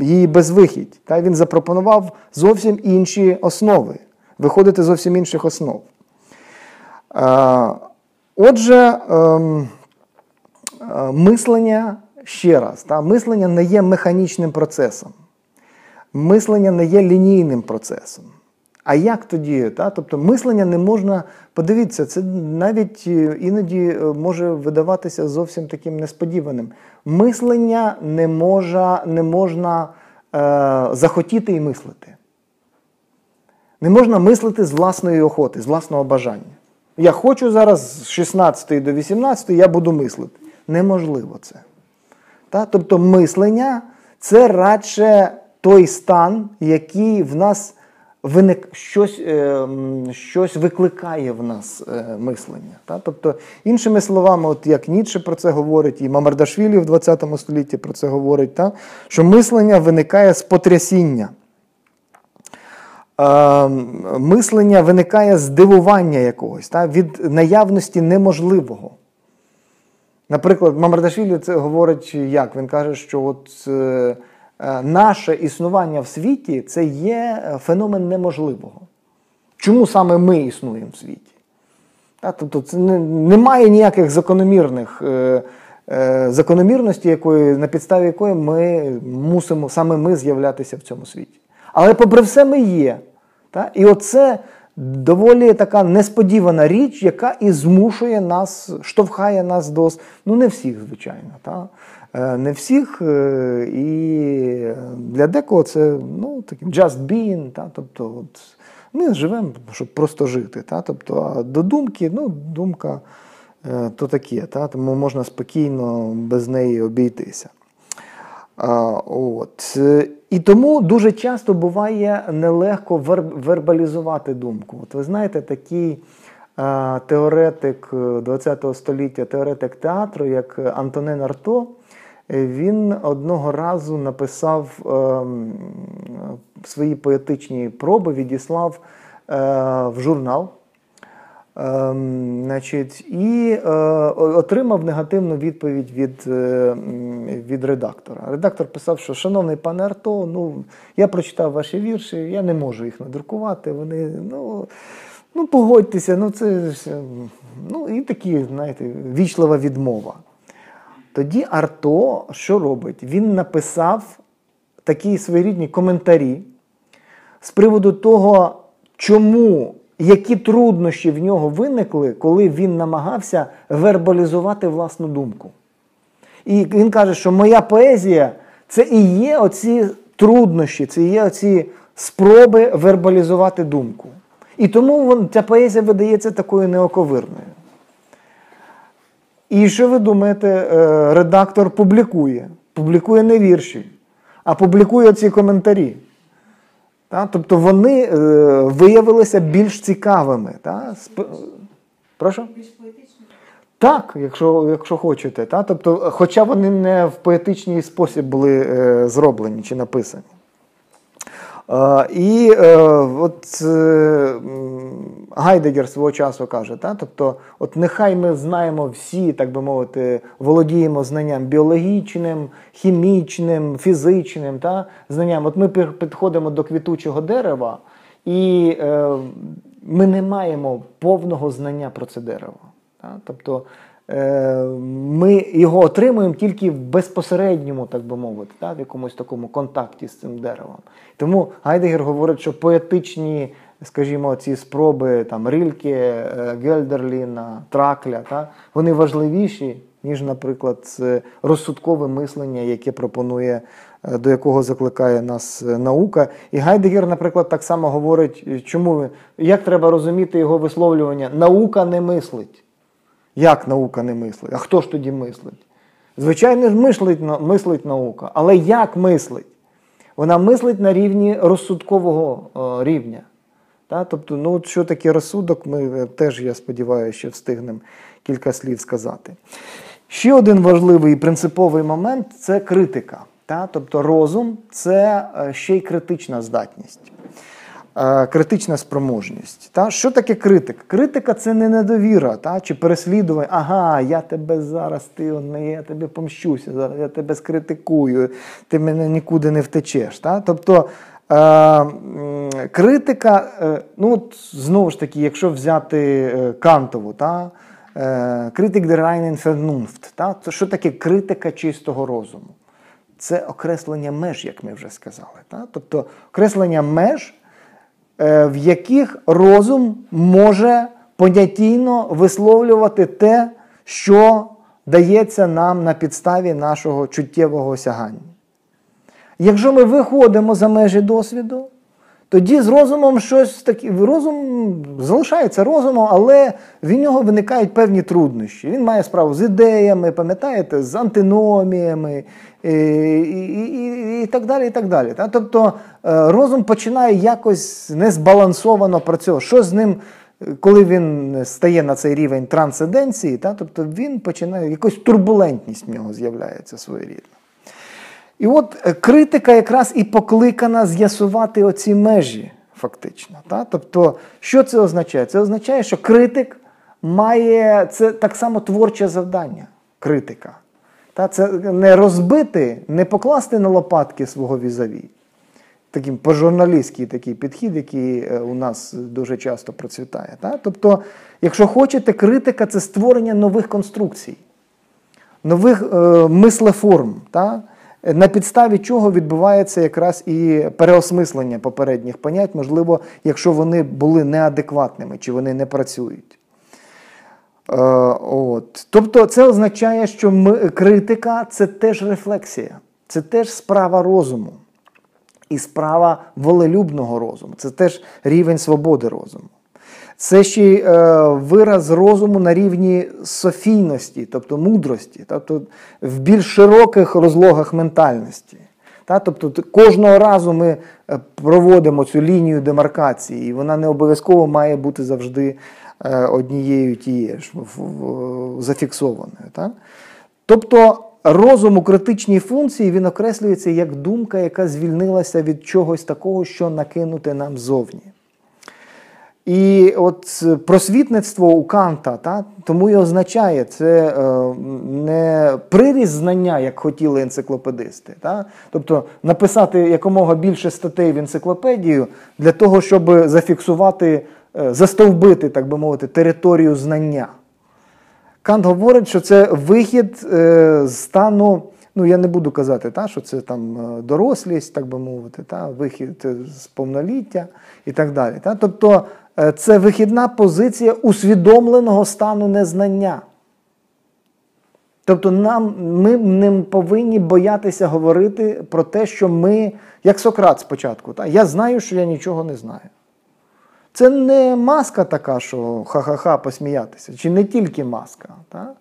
її безвихідь. Та, Він запропонував зовсім інші основи, виходити з зовсім інших основ. Е, отже, ем, мислення ще раз, та, мислення не є механічним процесом, мислення не є лінійним процесом. А як тоді? Та? Тобто мислення не можна, подивіться, це навіть е, іноді е, може видаватися зовсім таким несподіваним. Мислення не можна не можна е, захотіти і мислити. Не можна мислити з власної охоти, з власного бажання. Я хочу зараз з 16 до 18 я буду мислити. Неможливо це. Та? Тобто мислення це радше той стан, який в нас виник, щось е, щось викликає в нас е, мислення. Тобто, іншими словами, от як Ніцше про це говорить, і Мамардашвілі в ХХ столітті про це говорить, та? що мислення виникає з потрясіння. Е, мислення виникає з дивування якогось, та? від наявності неможливого. Наприклад, Мамардашвілі це говорить як? Він каже, що от наше існування в світі це є феномен неможливого. Чому саме ми існуємо в світі? Тобто це не, немає ніяких закономірних е, е, закономірності, якої, на підставі якої ми мусимо саме ми з'являтися в цьому світі. Але попри все ми є. Та? І оце доволі така несподівана річ, яка і змушує нас, штовхає нас до ну не всіх, звичайно. Та? Е, не всіх, е, і для декого це ну, таким just being, та? тобто от, ми живемо, щоб просто жити. Та? Тобто, а до думки, ну, думка е, то таке, та? тому можна спокійно без неї обійтися. От. І тому дуже часто буває нелегко вербалізувати думку. От Ви знаєте, такий теоретик ХХ століття, теоретик театру, як Антонен Арто, він одного разу написав ем, свої поетичні проби, відіслав е, в журнал. Ем, значить, І е, отримав негативну відповідь від е, від редактора. Редактор писав, що, шановний пане Арто, ну, я прочитав ваші вірші, я не можу їх надрукувати. Вони, ну, ну погодьтеся, ну це ну, і такі, знаєте, вічлива відмова. Тоді Арто що робить? Він написав такі своєрідні коментарі з приводу того, чому які труднощі в нього виникли, коли він намагався вербалізувати власну думку. І він каже, що моя поезія це і є оці труднощі, це і є оці спроби вербалізувати думку. І тому ця поезія видається такою неоковирною. І що ви думаєте, е, редактор публікує? Публікує не вірші, а публікує ці коментарі. Та? Тобто вони е, виявилися більш цікавими. Та? Сп... Прошу? Так, якщо якщо хочете. Та? Тобто, Хоча вони не в поетичний спосіб були е, зроблені чи написані. Е, і е, от е, Гайдегер свого часу каже, та? тобто, от нехай ми знаємо всі, так би мовити, володіємо знанням біологічним, хімічним, фізичним та? знанням. От ми підходимо до квітучого дерева, і ми не маємо повного знання про це дерево. Та? Тобто ми його отримуємо тільки в безпосередньому, так би мовити, та? в якомусь такому контакті з цим деревом. Тому Гайдегер говорить, що поетичні, скажімо, ці спроби там, Рильке, е, Гельдерліна, Тракля, та? вони важливіші, ніж, наприклад, розсудкове мислення, яке пропонує. Е, до якого закликає нас наука. І Гайдегер, наприклад, так само говорить, чому як треба розуміти його висловлювання: наука не мислить. Як наука не мислить? А хто ж тоді мислить? Звичайно, мислить, мислить наука, але як мислить? Вона мислить на рівні розсудкового о, рівня. Та? Тобто, ну, що таке розсудок, ми е, теж, я сподіваюся, що встигнемо кілька слів сказати. Ще один важливий і принциповий момент це критика. Та? Тобто розум це е, ще й критична здатність. Е, критична спроможність. Та? Що таке критика? Критика це не недовіра та? чи переслідування. Ага, я тебе зараз, ти я тебе помщуся, зараз я тебе скритикую, ти мене нікуди не втечеш. Та? Тобто е, критика, е, ну от знову ж таки, якщо взяти Кантову, та? критик der reinen та? то що таке критика чистого розуму? Це окреслення меж, як ми вже сказали. Та? Тобто окреслення меж. Е, в яких розум може понятійно висловлювати те, що дається нам на підставі нашого чуттєвого осягання. Якщо ми виходимо за межі досвіду, тоді з розумом щось таке, розум залишається розумом, але в нього виникають певні труднощі. Він має справу з ідеями, пам'ятаєте, з антиноміями і, і, і, і так далі. і так далі. Тобто е, розум починає якось незбалансовано працювати. Що з ним, коли він стає на цей рівень трансценденції, тобто він починає, якась турбулентність в нього з'являється своєрідна. І от е, критика якраз і покликана з'ясувати оці межі, фактично. Та? Тобто, що це означає? Це означає, що критик має це так само творче завдання критика. Та? Це не розбити, не покласти на лопатки свого візаві. Таким по-журналістський такий підхід, який е, у нас дуже часто процвітає. Та? Тобто, якщо хочете, критика це створення нових конструкцій, нових е, мислеформ. Та? На підставі чого відбувається якраз і переосмислення попередніх понять, можливо, якщо вони були неадекватними чи вони не працюють. Е, от. Тобто це означає, що ми, критика це теж рефлексія, це теж справа розуму. І справа волелюбного розуму, це теж рівень свободи розуму. Це ще й е, вираз розуму на рівні софійності, тобто мудрості, тобто в більш широких розлогах ментальності. Та? Тобто кожного разу ми е, проводимо цю лінію демаркації, і вона не обов'язково має бути завжди е, однією тією ж зафіксованою. Та? Тобто розум у критичній функції він окреслюється як думка, яка звільнилася від чогось такого, що накинути нам зовні. І от просвітництво у Канта, та, тому і означає це е, не приріз знання, як хотіли енциклопедисти. Та? Тобто написати якомога більше статей в енциклопедію для того, щоб зафіксувати, е, застовбити, так би мовити, територію знання. Кант говорить, що це вихід е, з стану. Ну, я не буду казати, та, що це там е, дорослість, так би мовити, та, вихід з повноліття і так далі. Та. Тобто Е, це вихідна позиція усвідомленого стану незнання. Тобто нам, ми не повинні боятися говорити про те, що ми, як Сократ спочатку, та, я знаю, що я нічого не знаю. Це не маска така, що ха-ха-ха посміятися, чи не тільки маска. Та?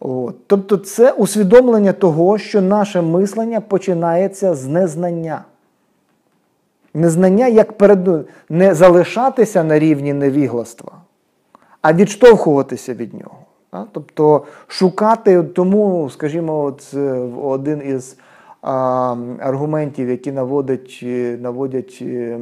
От. Тобто це усвідомлення того, що наше мислення починається з незнання. Незнання як перед не залишатися на рівні невігластва, а відштовхуватися від нього. А? Тобто шукати, тому, скажімо, от е, один із а, аргументів, які наводять, е, наводять е,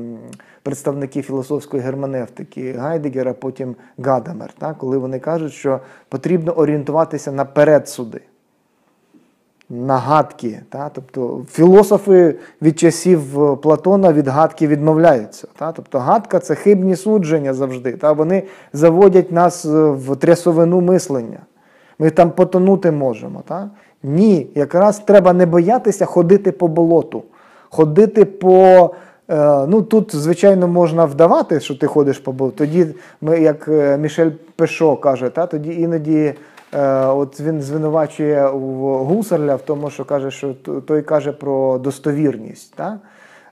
представники філософської герменевтики Гайдегера, потім Гадамер, так? коли вони кажуть, що потрібно орієнтуватися на передсуди. На гадки. Та? Тобто філософи від часів е, Платона від гадки відмовляються. Та? Тобто гадка це хибні судження завжди. Та? Вони заводять нас е, в трясовину мислення. Ми там потонути можемо. Та? Ні, якраз треба не боятися ходити по болоту, ходити по. е, Ну, тут, звичайно, можна вдавати, що ти ходиш по болоту. Тоді, ми, як Мішель Пешо каже, та, тоді іноді от він звинувачує Гусарля в тому, що каже, що той каже про достовірність. Та?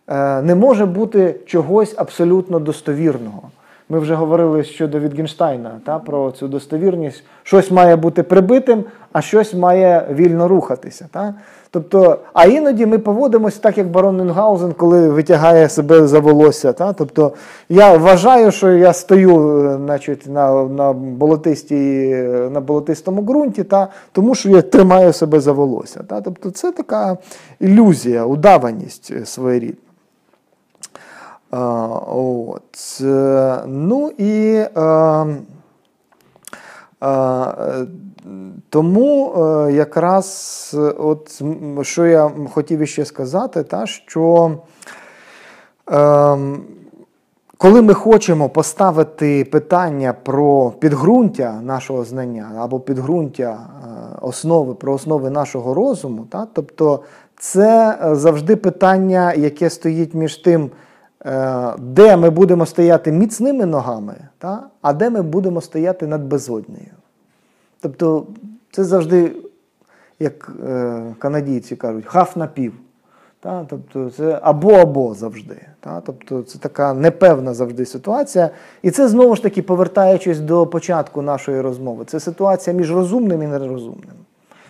Е, Не може бути чогось абсолютно достовірного. Ми вже говорили щодо Вітгенштейна та, про цю достовірність. Щось має бути прибитим, а щось має вільно рухатися. Та? Тобто, а іноді ми поводимося так, як барон Мюнхгаузен, коли витягає себе за волосся. Та? Тобто, я вважаю, що я стою е, значить, на, на, болотистій, е, на болотистому ґрунті, та? тому що я тримаю себе за волосся. Та? Тобто, це така ілюзія, удаваність е, своєрідна. От. е, Ну і е, е, тому якраз от, що я хотів іще сказати, та, що е, коли ми хочемо поставити питання про підґрунтя нашого знання або підґрунтя основи, про основи нашого розуму, та, тобто це завжди питання, яке стоїть між тим, де ми будемо стояти міцними ногами, та, а де ми будемо стояти над безоднею. Тобто це завжди, як е, канадійці кажуть, хаф на пів. Та? Тобто це або-або завжди. Та? Тобто це така непевна завжди ситуація. І це знову ж таки, повертаючись до початку нашої розмови, це ситуація між розумним і нерозумним.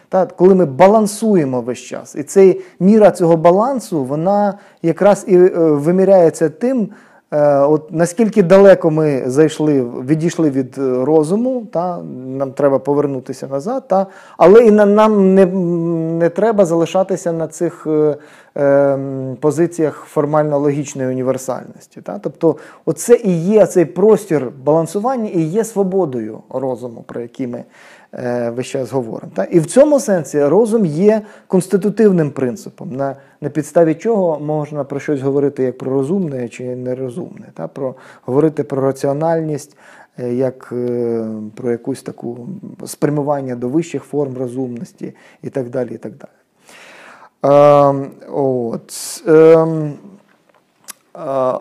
Та? Коли ми балансуємо весь час. І цей міра цього балансу, вона якраз і е, виміряється тим, е, от наскільки далеко ми зайшли, відійшли від е, розуму, та? нам треба повернутися назад, та? але і на, нам не, не треба залишатися на цих е, е, позиціях формально-логічної універсальності. Та? Тобто, оце і є цей простір балансування і є свободою розуму, про який ми весь час говоримо. І в цьому сенсі розум є конститутивним принципом, на, на підставі чого можна про щось говорити як про розумне чи нерозумне, та? Про, говорити про раціональність. е, Як е, про якусь таку спрямування до вищих форм розумності і так далі. І так далі. Ем, от, ем, е,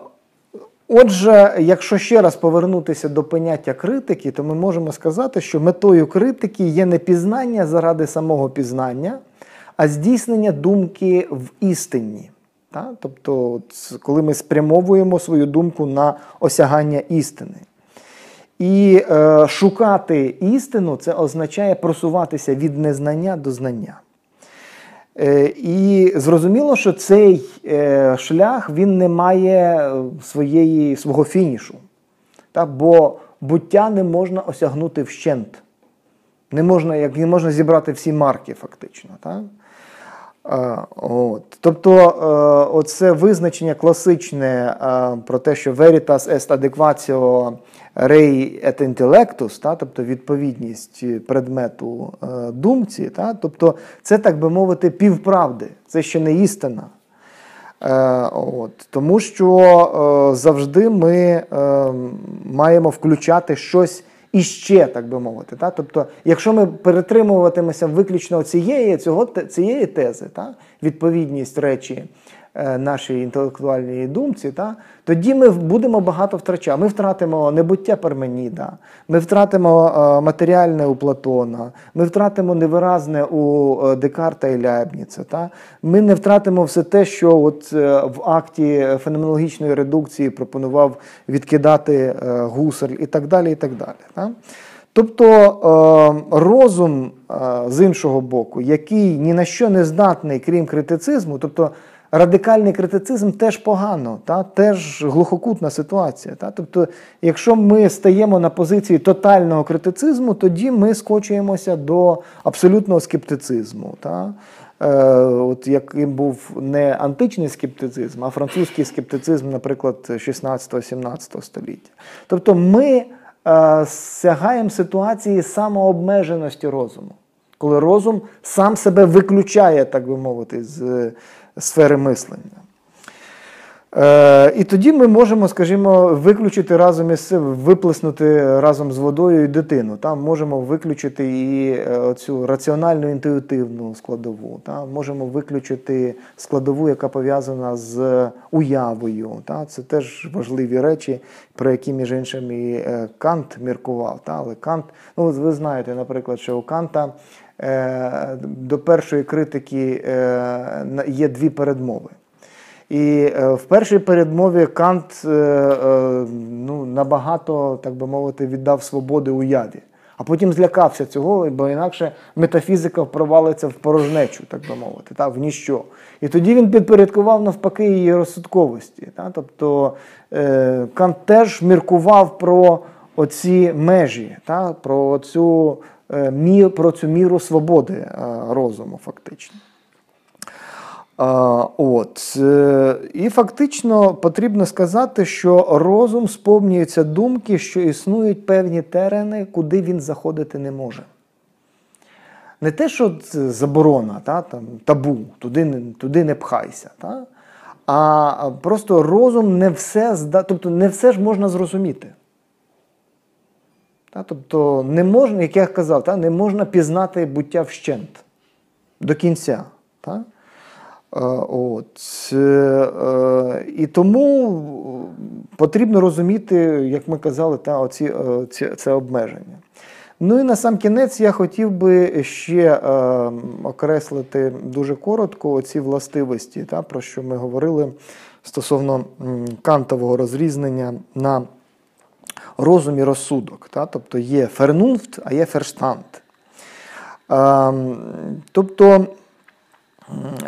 Отже, якщо ще раз повернутися до поняття критики, то ми можемо сказати, що метою критики є не пізнання заради самого пізнання, а здійснення думки в істині. Та? Тобто, коли ми спрямовуємо свою думку на осягання істини. І е, шукати істину це означає просуватися від незнання до знання. Е, І зрозуміло, що цей е, шлях він не має е, своєї, свого фінішу. Так? Бо буття не можна осягнути вщент. Не можна, як не можна зібрати всі марки, фактично. Так? От. Тобто, оце визначення класичне про те, що veritas est adequatio rei et intellectus, та, тобто відповідність предмету е, думці, та, тобто це, так би мовити, півправди, це ще не істина. Е, От, тому що е, завжди ми е, маємо включати щось іще, так би мовити. Та? Тобто, якщо ми перетримуватимемося виключно цієї, цього, цієї тези, та? відповідність речі нашій інтелектуальній думці, та? тоді ми будемо багато втрачати. Ми втратимо небуття Парменіда, ми втратимо е, матеріальне у Платона, ми втратимо невиразне у е, Декарта і Ляйбніца. Та? Ми не втратимо все те, що от е, в акті феноменологічної редукції пропонував відкидати е, Гусарль і так далі. І так далі та? Тобто е, розум е, з іншого боку, який ні на що не здатний, крім критицизму, тобто радикальний критицизм теж погано, та? теж глухокутна ситуація. Та? Тобто, якщо ми стаємо на позиції тотального критицизму, тоді ми скочуємося до абсолютного скептицизму. Та? Е, от Яким був не античний скептицизм, а французький скептицизм, наприклад, 16-17 століття. Тобто ми е, сягаємо ситуації самообмеженості розуму, коли розум сам себе виключає, так би мовити, з сфери мислення. Е, І тоді ми можемо, скажімо, виключити разом із виплеснути разом з водою і дитину. Там можемо виключити і е, цю раціональну інтуїтивну складову. Там можемо виключити складову, яка пов'язана з уявою. Та? Це теж важливі речі, про які, між іншим, і е, Кант міркував. Та? Але Кант, ну ви знаєте, наприклад, що у Канта. Е, до першої критики е, є дві передмови. І е, в першій передмові Кант ну, набагато, так би мовити, віддав свободи уяві. А потім злякався цього, бо інакше метафізика провалиться в порожнечу, так би мовити, та, в ніщо. І тоді він підпорядкував навпаки її розсудковості. Та? Тобто Кант теж міркував про оці межі, та? про цю про цю міру свободи е, розуму, фактично. От. Е, і фактично потрібно сказати, що розум сповнюється думки, що існують певні терени, куди він заходити не може. Не те, що заборона, та, там, табу, туди туди не пхайся. Та, А просто розум не все тобто не все ж можна зрозуміти. Тобто не можна, як я казав, не можна пізнати буття вщент до кінця. Е, от. Е, і тому потрібно розуміти, як ми казали, та, оці, оці, це обмеження. Ну і на сам кінець я хотів би ще е, окреслити дуже коротко оці властивості, та, про що ми говорили стосовно кантового розрізнення на розум і розсудок. Та? Тобто є фернунфт, а є ферштанд. Ем, тобто,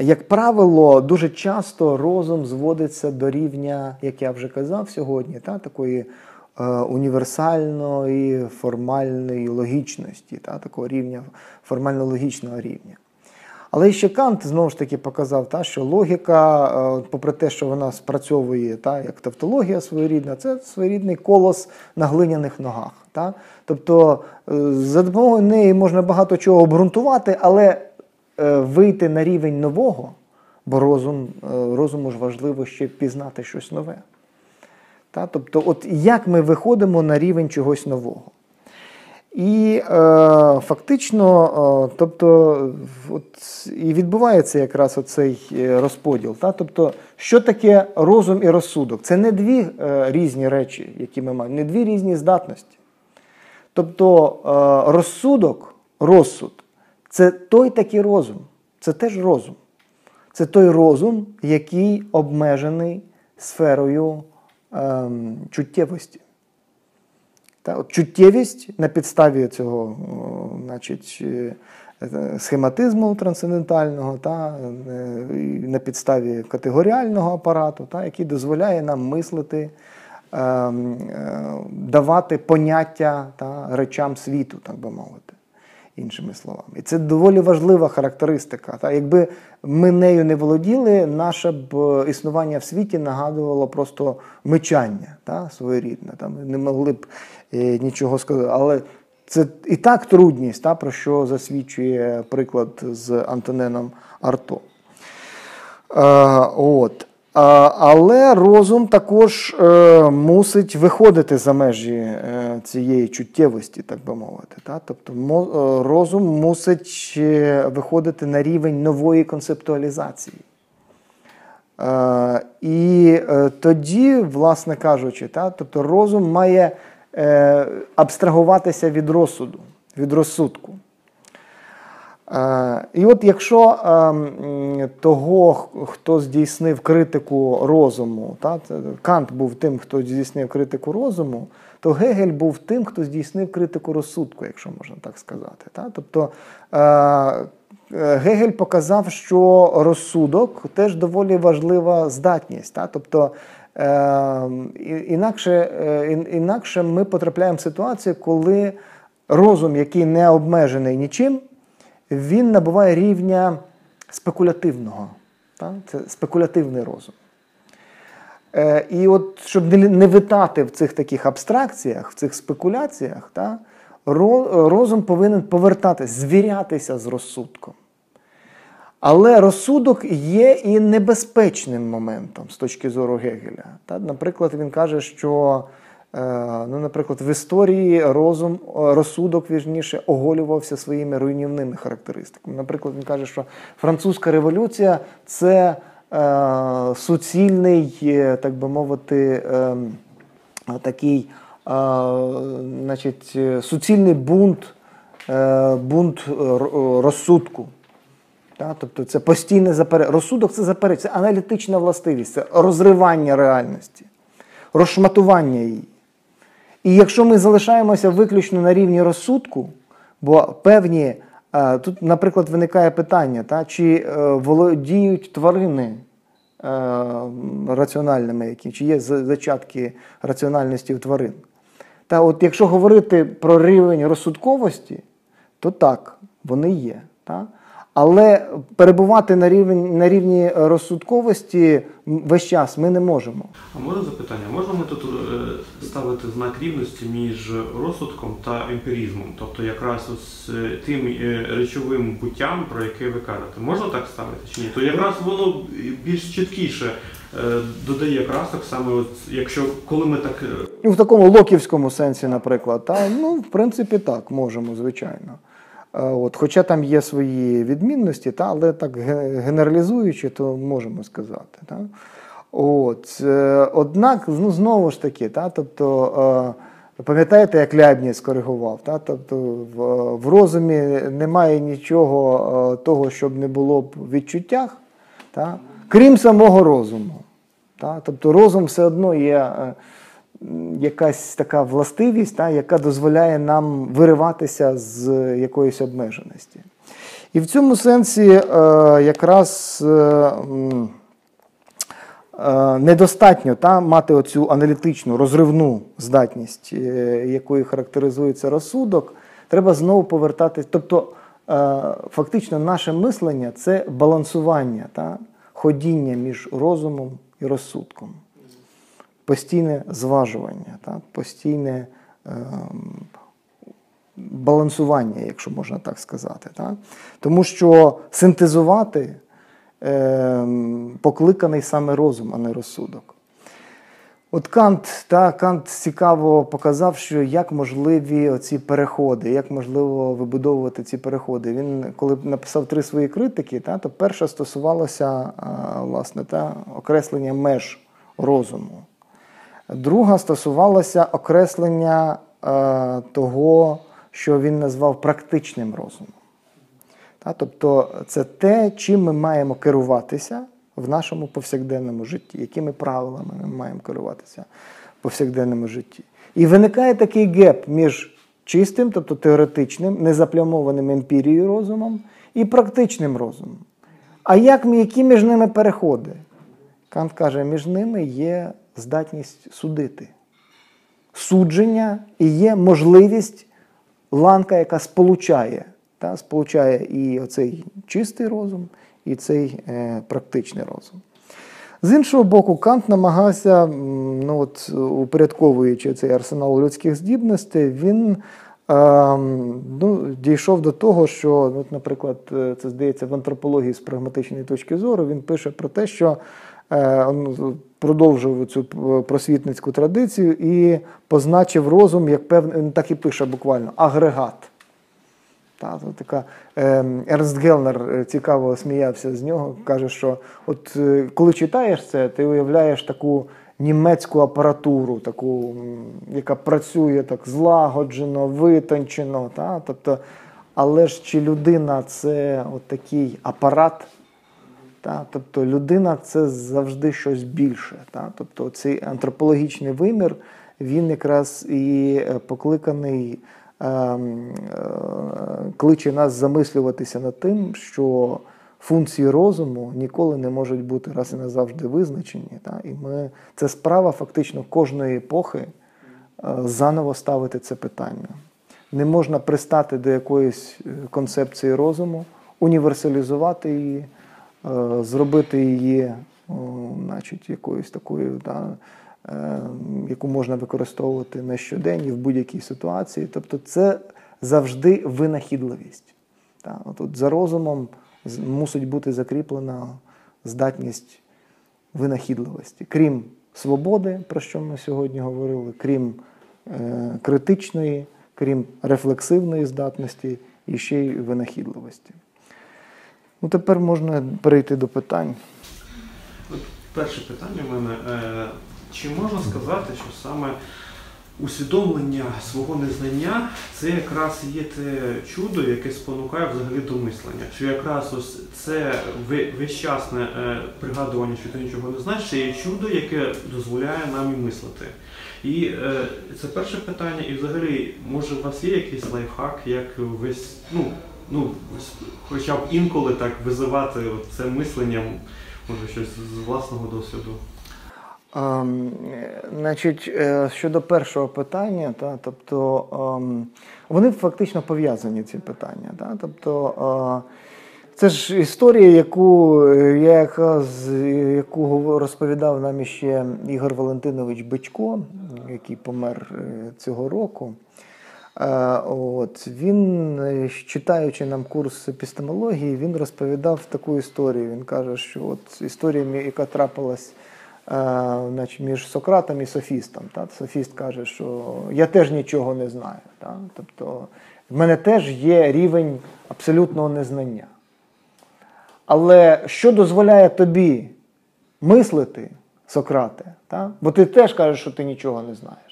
як правило, дуже часто розум зводиться до рівня, як я вже казав сьогодні, та, такої е, універсальної формальної логічності, та, такого рівня, формально-логічного рівня. Але ще Кант знову ж таки показав, та, що логіка, е, попри те, що вона спрацьовує та, як тавтологія своєрідна, це своєрідний колос на глиняних ногах. Та. Тобто е, за допомогою неї можна багато чого обґрунтувати, але е, вийти на рівень нового, бо розум, розуму ж важливо ще пізнати щось нове. Та. Тобто, от як ми виходимо на рівень чогось нового. І е, фактично, е, тобто, от, і відбувається якраз оцей е, розподіл. Та? Тобто, що таке розум і розсудок? Це не дві е, різні речі, які ми маємо, не дві різні здатності. Тобто е, розсудок, розсуд це той такий розум, це теж розум. Це той розум, який обмежений сферою е, чуттєвості. Та, от Чуттєвість на підставі цього значить, е, схематизму трансцендентального, та, е, на підставі категоріального апарату, та, який дозволяє нам мислити, ем, е, давати поняття та, речам світу, так би мовити іншими словами. І це доволі важлива характеристика. Та? Якби ми нею не володіли, наше б е, існування в світі нагадувало просто мечання та? своєрідне. Та? Ми не могли б е, нічого сказати. Але це і так трудність, та? про що засвідчує приклад з Антоненом Арто. Е, от. Але розум також е, мусить виходити за межі е, цієї чуттєвості, так би мовити. Тобто е, розум мусить виходити на рівень нової концептуалізації. І тоді, власне кажучи, тобто розум має абстрагуватися від розсуду, від розсудку. Е, і от якщо ем, того, хто здійснив критику розуму, та, Кант був тим, хто здійснив критику розуму, то Гегель був тим, хто здійснив критику розсудку, якщо можна так сказати. Та? Тобто е, е, Гегель показав, що розсудок теж доволі важлива здатність. Та? Тобто е, інакше, е, інакше ми потрапляємо в ситуацію, коли розум, який не обмежений нічим, він набуває рівня спекулятивного. Це спекулятивний розум. Е, І от щоб не витати в цих таких абстракціях, в цих спекуляціях, розум повинен повертатись, звірятися з розсудком. Але розсудок є і небезпечним моментом з точки зору Гегеля. Наприклад, він каже, що е, ну, наприклад, в історії розум, розсудок вірніше, оголювався своїми руйнівними характеристиками. Наприклад, він каже, що французька революція це. Е, суцільний, е, так би мовити, е, такий значить, суцільний бунт, бунт розсудку. Тобто це постійне заперечення. Розсудок це заперечення, це аналітична властивість, це розривання реальності, розшматування її. І якщо ми залишаємося виключно на рівні розсудку, бо певні Тут, наприклад, виникає питання, та, чи е, володіють тварини е, раціональними, які, чи є зачатки раціональності в тварин. Та от якщо говорити про рівень розсудковості, то так, вони є. Та? Але перебувати на рівні на рівні розсудковості весь час ми не можемо.
А можна запитання? Можна ми тут е, ставити знак рівності між розсудком та емпірізмом? Тобто якраз з е, тим е, речовим буттям, про яке ви кажете, можна так ставити чи ні? То якраз воно більш чіткіше додає красок, саме от, якщо коли ми так.
Ну, в такому локівському сенсі, наприклад, та ну в принципі так можемо, звичайно. От, Хоча там є свої відмінності, та, але так генералізуючи, то можемо сказати. Та. От, е, Однак, ну, знову ж таки, та, тобто, е, пам'ятаєте, як Ляйбніц коригував? Та, тобто, в, в розумі немає нічого е, того, щоб не було б в відчуттях, та, крім самого розуму. Та, Тобто розум все одно є якась така властивість, та, яка дозволяє нам вириватися з якоїсь обмеженості. І в цьому сенсі е, якраз е, е, недостатньо та, мати оцю аналітичну розривну здатність, е, якою характеризується розсудок, треба знову повертатись. Тобто, е, фактично, наше мислення це балансування, та, ходіння між розумом і розсудком постійне зважування, так? постійне е, балансування, якщо можна так сказати. Так? Тому що синтезувати е, покликаний саме розум, а не розсудок. От Кант та, Кант цікаво показав, що як можливі оці переходи, як можливо вибудовувати ці переходи. Він, коли написав три свої критики, та, то перша стосувалася власне, та, окреслення меж розуму. Друга стосувалася окреслення е, того, що він назвав практичним розумом. Та, тобто це те, чим ми маємо керуватися в нашому повсякденному житті, якими правилами ми маємо керуватися в повсякденному житті. І виникає такий геп між чистим, тобто теоретичним, незаплямованим емпірією розумом і практичним розумом. А як, які між ними переходи? Кант каже, між ними є здатність судити. Судження і є можливість ланка, яка сполучає та, сполучає і оцей чистий розум, і цей е, практичний розум. З іншого боку, Кант намагався, ну от, упорядковуючи цей арсенал людських здібностей, він е, ну, дійшов до того, що, от, наприклад, е, це здається в антропології з прагматичної точки зору, він пише про те, що Е, продовжив цю просвітницьку традицію і позначив розум, як певний, так і пише буквально, агрегат. Та, така, ем, Ернст Гелнер е, цікаво сміявся з нього, каже, що от е, коли читаєш це, ти уявляєш таку німецьку апаратуру, таку, яка працює так злагоджено, витончено. Та, тобто, Але ж чи людина це от такий апарат? Та? Тобто людина це завжди щось більше. Та? Тобто цей антропологічний вимір, він якраз і е, покликаний ем, е, кличе нас замислюватися над тим, що функції розуму ніколи не можуть бути раз і назавжди визначені. Та? І ми, це справа фактично кожної епохи е, заново ставити це питання. Не можна пристати до якоїсь е, концепції розуму, універсалізувати її, е, зробити її значить, якоюсь такою, да, е, яку можна використовувати на щодень і в будь-якій ситуації. Тобто це завжди винахідливість. Та? От, за розумом мусить бути закріплена здатність винахідливості. Крім свободи, про що ми сьогодні говорили, крім е, критичної, крім рефлексивної здатності і ще й винахідливості. Ну, тепер можна перейти до питань.
Перше питання в мене. Е, Чи можна сказати, що саме усвідомлення свого незнання це якраз є те чудо, яке спонукає взагалі до мислення? Що якраз ось це ве- весь час е, пригадування, що ти нічого не знаєш, це є чудо, яке дозволяє нам і мислити. І е, це перше питання, і взагалі, може, у вас є якийсь лайфхак, як весь, ну, ну, хоча б інколи так визивати це мисленням, може щось з власного досвіду.
Ем, е, Значить, е, щодо першого питання, та, тобто ем, вони фактично пов'язані ці питання. Та, тобто, е, це ж історія, яку е, я яку розповідав нам іще Ігор Валентинович Бичко, який помер цього року. Е, От він, е, читаючи нам курс епістемології, він розповідав таку історію. Він каже, що от історія, яка трапилась е, значить, між Сократом і Софістом. Та? Софіст каже, що я теж нічого не знаю. Та? Тобто в мене теж є рівень абсолютного незнання. Але що дозволяє тобі мислити, Сократе? Та? Бо ти теж кажеш, що ти нічого не знаєш.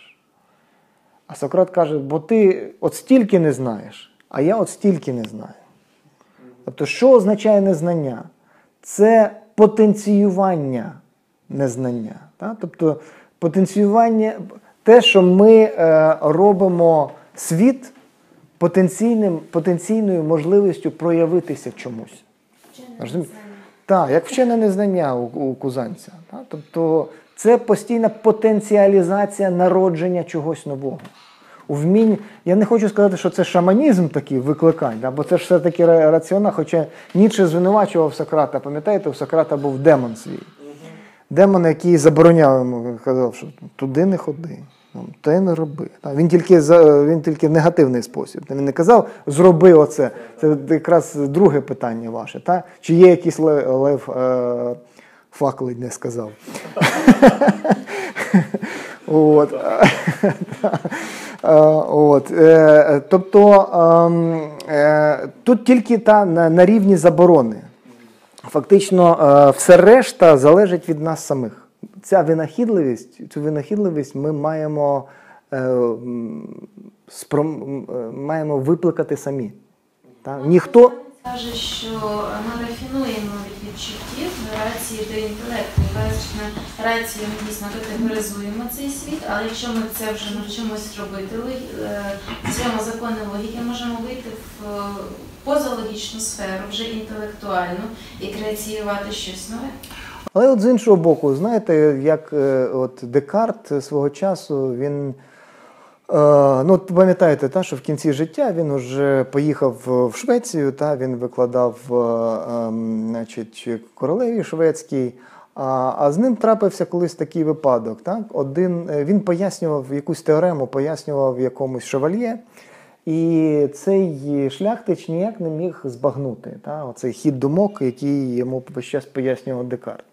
А Сократ каже, бо ти от стільки не знаєш, а я от стільки не знаю. Тобто, що означає незнання? Це потенціювання незнання. Та? Тобто потенціювання, те, що ми е, робимо світ потенційним, потенційною можливістю проявитися чомусь. Так, як вчене незнання у, у кузанця. Так? Тобто це постійна потенціалізація народження чогось нового. У вмінні, я не хочу сказати, що це шаманізм такий викликань, да? бо це ж все-таки ра- раціона, хоча Ніцше звинувачував Сократа. Пам'ятаєте, у Сократа був демон свій. Демон, який забороняв йому, казав, що туди не ходи, те не роби. Він тільки, він тільки в негативний спосіб. Він не казав, зроби оце. Це якраз друге питання ваше. Та? Чи є якийсь лев, лев факли не сказав. От. От. Е, Тобто ем, е, тут тільки та на, рівні заборони. Фактично, е, все решта залежить від нас самих. Ця винахідливість, цю винахідливість ми маємо, спром- маємо викликати самі. Ніхто.
Каже, що ми рафінуємо від відчуттів рації до інтелекту. Власне, рацію ми дійсно категоризуємо цей світ, але якщо ми це вже навчимось робити е, цьому закони логіки, можемо вийти в е, позалогічну сферу, вже інтелектуальну, і креаціювати щось нове.
Але от з іншого боку, знаєте, як е, от Декарт свого часу він. Е, ну, пам'ятаєте, та, що в кінці життя він уже поїхав в Швецію, та, він викладав е, ем, значить, королеві шведській. А, а з ним трапився колись такий випадок. Так? Один, е, він пояснював якусь теорему, пояснював якомусь шевальє, і цей шляхтич ніяк не міг збагнути та? оцей хід думок, який йому весь час пояснював Декарт.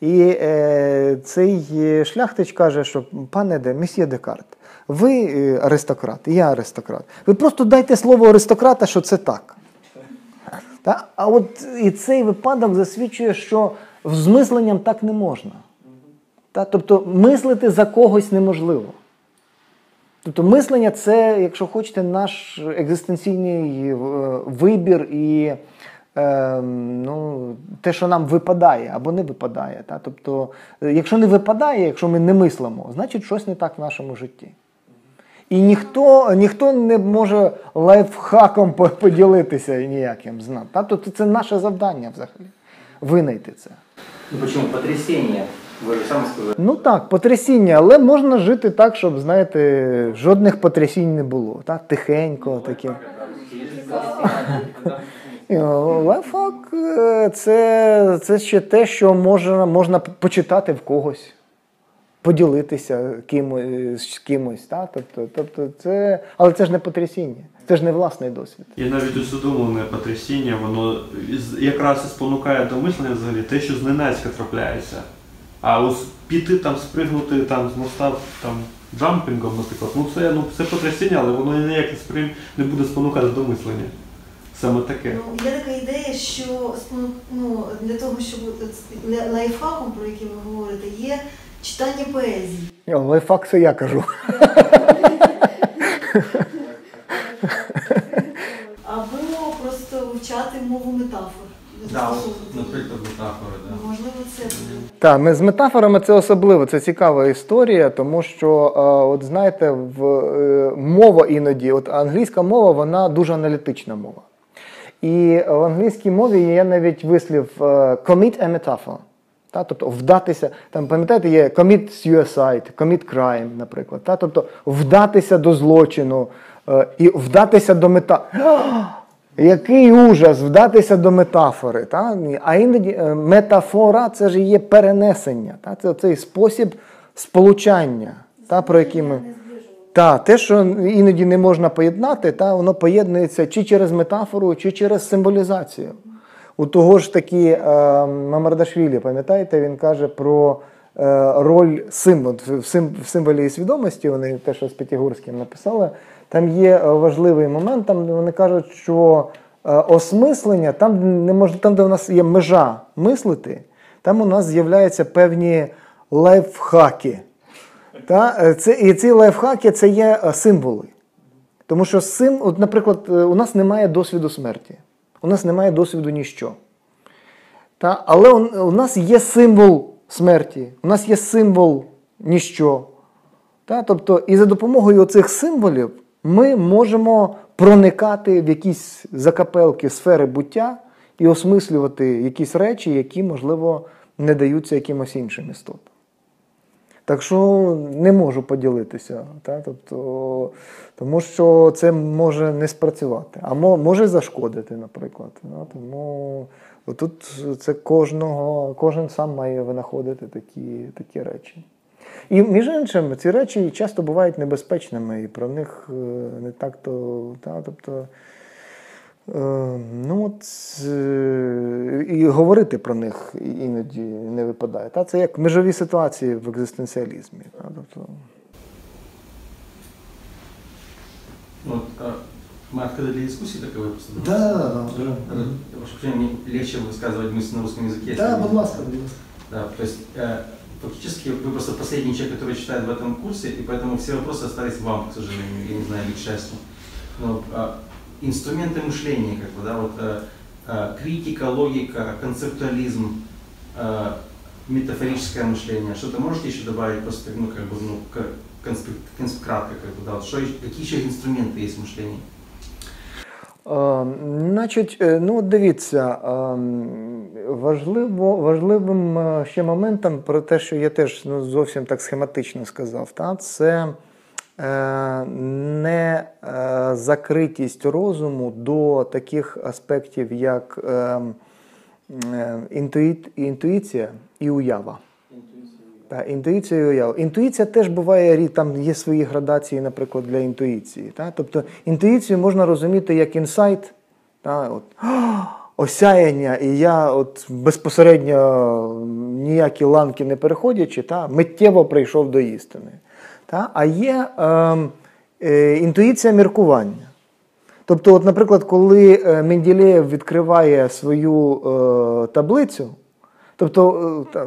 І е, цей шляхтич каже, що пане де, месьє Декарт, ви е, аристократ, і я аристократ. Ви просто дайте слово аристократа, що це так. Та? А от і цей випадок засвідчує, що з мисленням так не можна. Та? Тобто мислити за когось неможливо. Тобто мислення це, якщо хочете, наш екзистенційний е, вибір і е, ну, те, що нам випадає або не випадає. Та? Тобто, е, якщо не випадає, якщо ми не мислимо, значить щось не так в нашому житті. І ніхто, ніхто не може лайфхаком поділитися ніяким з нами. Тобто це наше завдання взагалі. Винайти це.
Ну почему? Потрясение. Вы же сами сказали.
Ну так, потрясіння, але можна жити так, щоб, знаєте, жодних потрясінь не було. Так? Тихенько таке. Лайфхак е, це, це ще те, що можна, можна почитати в когось, поділитися кимось, з кимось. Та? Тобто, тобто це, але це ж не потрясіння, це ж не власний досвід.
І навіть усвідомлене потрясіння, воно якраз і спонукає до мислення взагалі те, що зненацька трапляється. А ось піти там, спригнути там з моста там джампінгом, наприклад, ну це ну це потрясіння, але воно ніяк не не буде спонукати до мислення. Саме таке.
Ну, є така ідея, що ну, для того, щоб лайфхаком, про який ви говорите, є читання поезії.
О, Лайфхак це я кажу.
Або просто вивчати мову метафор.
Да, например, метафоры, да.
Можливо, це буде.
Так, ми з метафорами це особливо, це цікава історія, тому що, е, от знаєте, в, е, мова іноді, от англійська мова, вона дуже аналітична мова. І в англійській мові є навіть вислів е, commit a metaphor. Та, тобто вдатися, там пам'ятаєте, є commit suicide, commit crime, наприклад. Та, тобто вдатися до злочину е, і вдатися до мета. Який ужас вдатися до метафори. Та? А іноді е, метафора це ж є перенесення. Та? Це цей спосіб сполучання, та, про який ми. Та, те, що іноді не можна поєднати, та, воно поєднується чи через метафору, чи через символізацію. У того ж таки е, Мамардашвілі, пам'ятаєте, він каже про е, роль символу в, символі свідомості. Вони те, що з П'ятігорським написали. Там є е, важливий момент, там вони кажуть, що е, осмислення, там, не мож, там, де у нас є межа мислити, там у нас з'являються певні лайфхаки. Та? Е, Це, і ці лайфхаки це є е, символи. Тому що сим, от, наприклад, е, у нас немає досвіду смерті, у нас немає досвіду ніщо. Та? Але у, у нас є символ смерті, у нас є символ ніщо. Та? Тобто, і за допомогою цих символів ми можемо проникати в якісь закапелки сфери буття і осмислювати якісь речі, які, можливо, не даються якимось іншим істотам. Так що не можу поділитися, та? Тобто, тому що це може не спрацювати, а може зашкодити, наприклад. Ну, тому тут це кожного, кожен сам має винаходити такі, такі речі. І між іншим, ці речі часто бувають небезпечними, і про них е, не так то. Та, тобто, ну, от, е, і говорити про них іноді не випадає. Та, це як межові ситуації в екзистенціалізмі. Та, тобто,
Вот, а, мы открыты для дискуссии такой выпуск?
Да, да, да.
Да. Прошу прощения, мне легче высказывать мысли на русском языке. если
Да,
не-
будь ласка, будь ласка.
Да, то есть э, фактически вы просто последний человек, который читает в этом курсе, и поэтому все вопросы остались вам, к сожалению, я не знаю, или к счастью. Но э, инструменты мышления, как бы, да, вот э, э, критика, логика, концептуализм, э, метафорическое мышление. Что-то можете еще добавить просто, ну, как бы, ну, к- конспект, консп- кратко, как бы, да, вот что, еще- какие еще инструменты есть в мышлении?
Е, Значить, е, ну от дивіться, е, важливо, важливим е, ще моментом про те, що я теж ну, зовсім так схематично сказав, та, це е, не е, закритість розуму до таких аспектів, як е, е, інтуїція і уява. Так, інтуїція і уява. Інтуїція теж буває, там є свої градації, наприклад, для інтуїції. Та? Тобто інтуїцію можна розуміти як інсайт, та? От, осяяння, і я от безпосередньо ніякі ланки не переходячи, та? миттєво прийшов до істини. Та? А є ем, е, інтуїція міркування. Тобто, от, наприклад, коли е, Менделєєв відкриває свою е, таблицю, тобто е,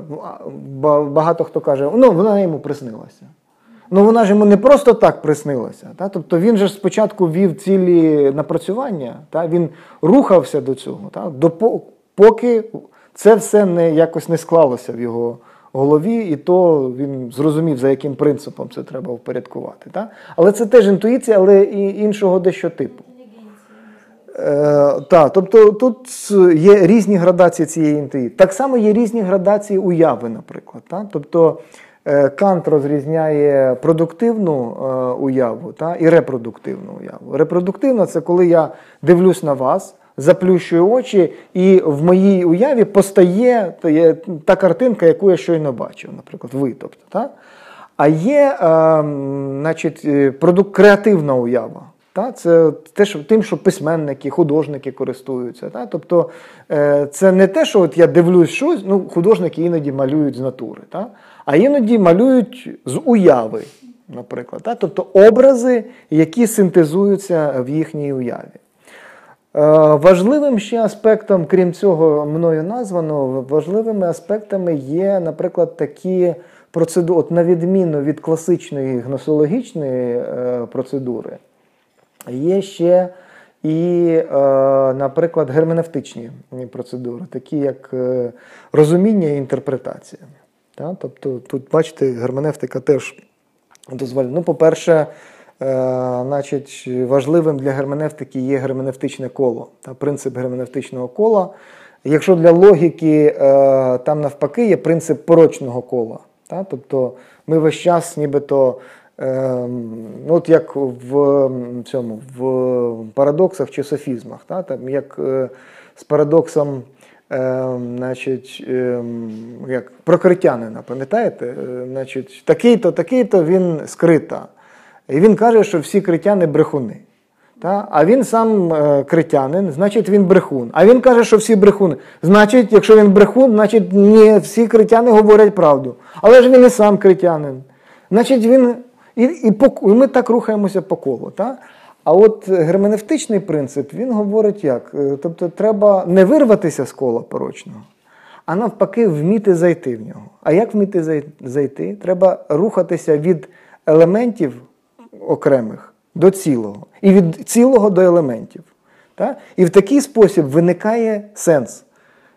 багато хто каже, ну вона йому приснилася. Ну вона ж йому не просто так приснилася. Та? Тобто він же спочатку вів цілі напрацювання, та? він рухався до цього, та? До, поки це все не, якось не склалося в його голові, і то він зрозумів, за яким принципом це треба впорядкувати. Так? Але це теж інтуїція, але і іншого дещо типу. Е, так, тобто тут є різні градації цієї інтуїції. Так само є різні градації уяви, наприклад. Так? Тобто е, Кант розрізняє продуктивну е, уяву та, і репродуктивну уяву. Репродуктивна це коли я дивлюсь на вас, заплющую очі, і в моїй уяві постає та, картинка, яку я щойно бачив, наприклад, ви. Тобто, так? А є е, значить, е, продукт, креативна уява. Та? Це те, що, тим, що письменники, художники користуються. Та? Тобто е, це не те, що от я дивлюсь щось, ну, художники іноді малюють з натури, та? а іноді малюють з уяви, наприклад. Та? Тобто образи, які синтезуються в їхній уяві. Е, важливим ще аспектом, крім цього, мною названо, важливими аспектами є, наприклад, такі процедури, от на відміну від класичної гносологічної е, процедури. Є ще і, е, наприклад, герменевтичні процедури, такі як розуміння і інтерпретація. Тобто, тут, бачите, герменевтика теж дозволяє. Ну, по-перше, значить, важливим для герменевтики є герменевтичне коло, та принцип герменевтичного кола. Якщо для логіки там навпаки є принцип порочного кола. Тобто ми весь час нібито Ем, ну, От як в цьому в парадоксах чи софізмах, та? Там, як е, з парадоксом ем, значить, ем, як прокритянина, пам'ятаєте? Е, значить, Такий-то, такий-то він скрита. І він каже, що всі критяни брехуни. Та? А він сам е, критянин, значить він брехун. А він каже, що всі брехуни. Значить, якщо він брехун, значить ні, всі критяни говорять правду. Але ж він і сам критянин. Значить, він і і, по, і ми так рухаємося по колу. Та? А от герменевтичний принцип він говорить як? Е, тобто треба не вирватися з кола порочного, а навпаки, вміти зайти в нього. А як вміти зайти? Треба рухатися від елементів окремих до цілого. І від цілого до елементів. Та? І в такий спосіб виникає сенс.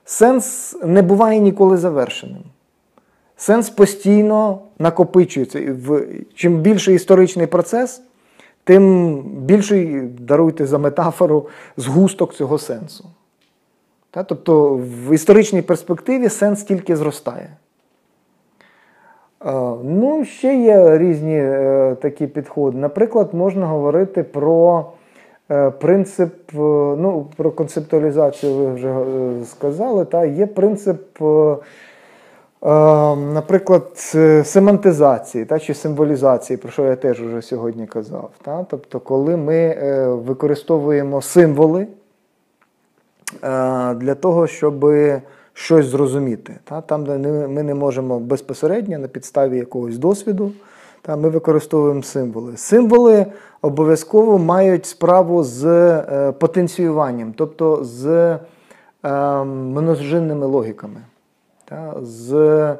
Сенс не буває ніколи завершеним. Сенс постійно накопичується. Чим більший історичний процес, тим більший, даруйте за метафору, згусток цього сенсу. Тобто в історичній перспективі сенс тільки зростає. Ну, ще є різні е, такі підходи. Наприклад, можна говорити про е, принцип, е, ну, про концептуалізацію ви вже сказали, та є принцип наприклад, семантизації та, чи символізації, про що я теж вже сьогодні казав. Та? Тобто, коли ми використовуємо символи для того, щоб щось зрозуміти. Та? Там, де ми не можемо безпосередньо на підставі якогось досвіду, та, ми використовуємо символи. Символи обов'язково мають справу з е, потенціюванням, тобто з ем, множинними логіками та, з е,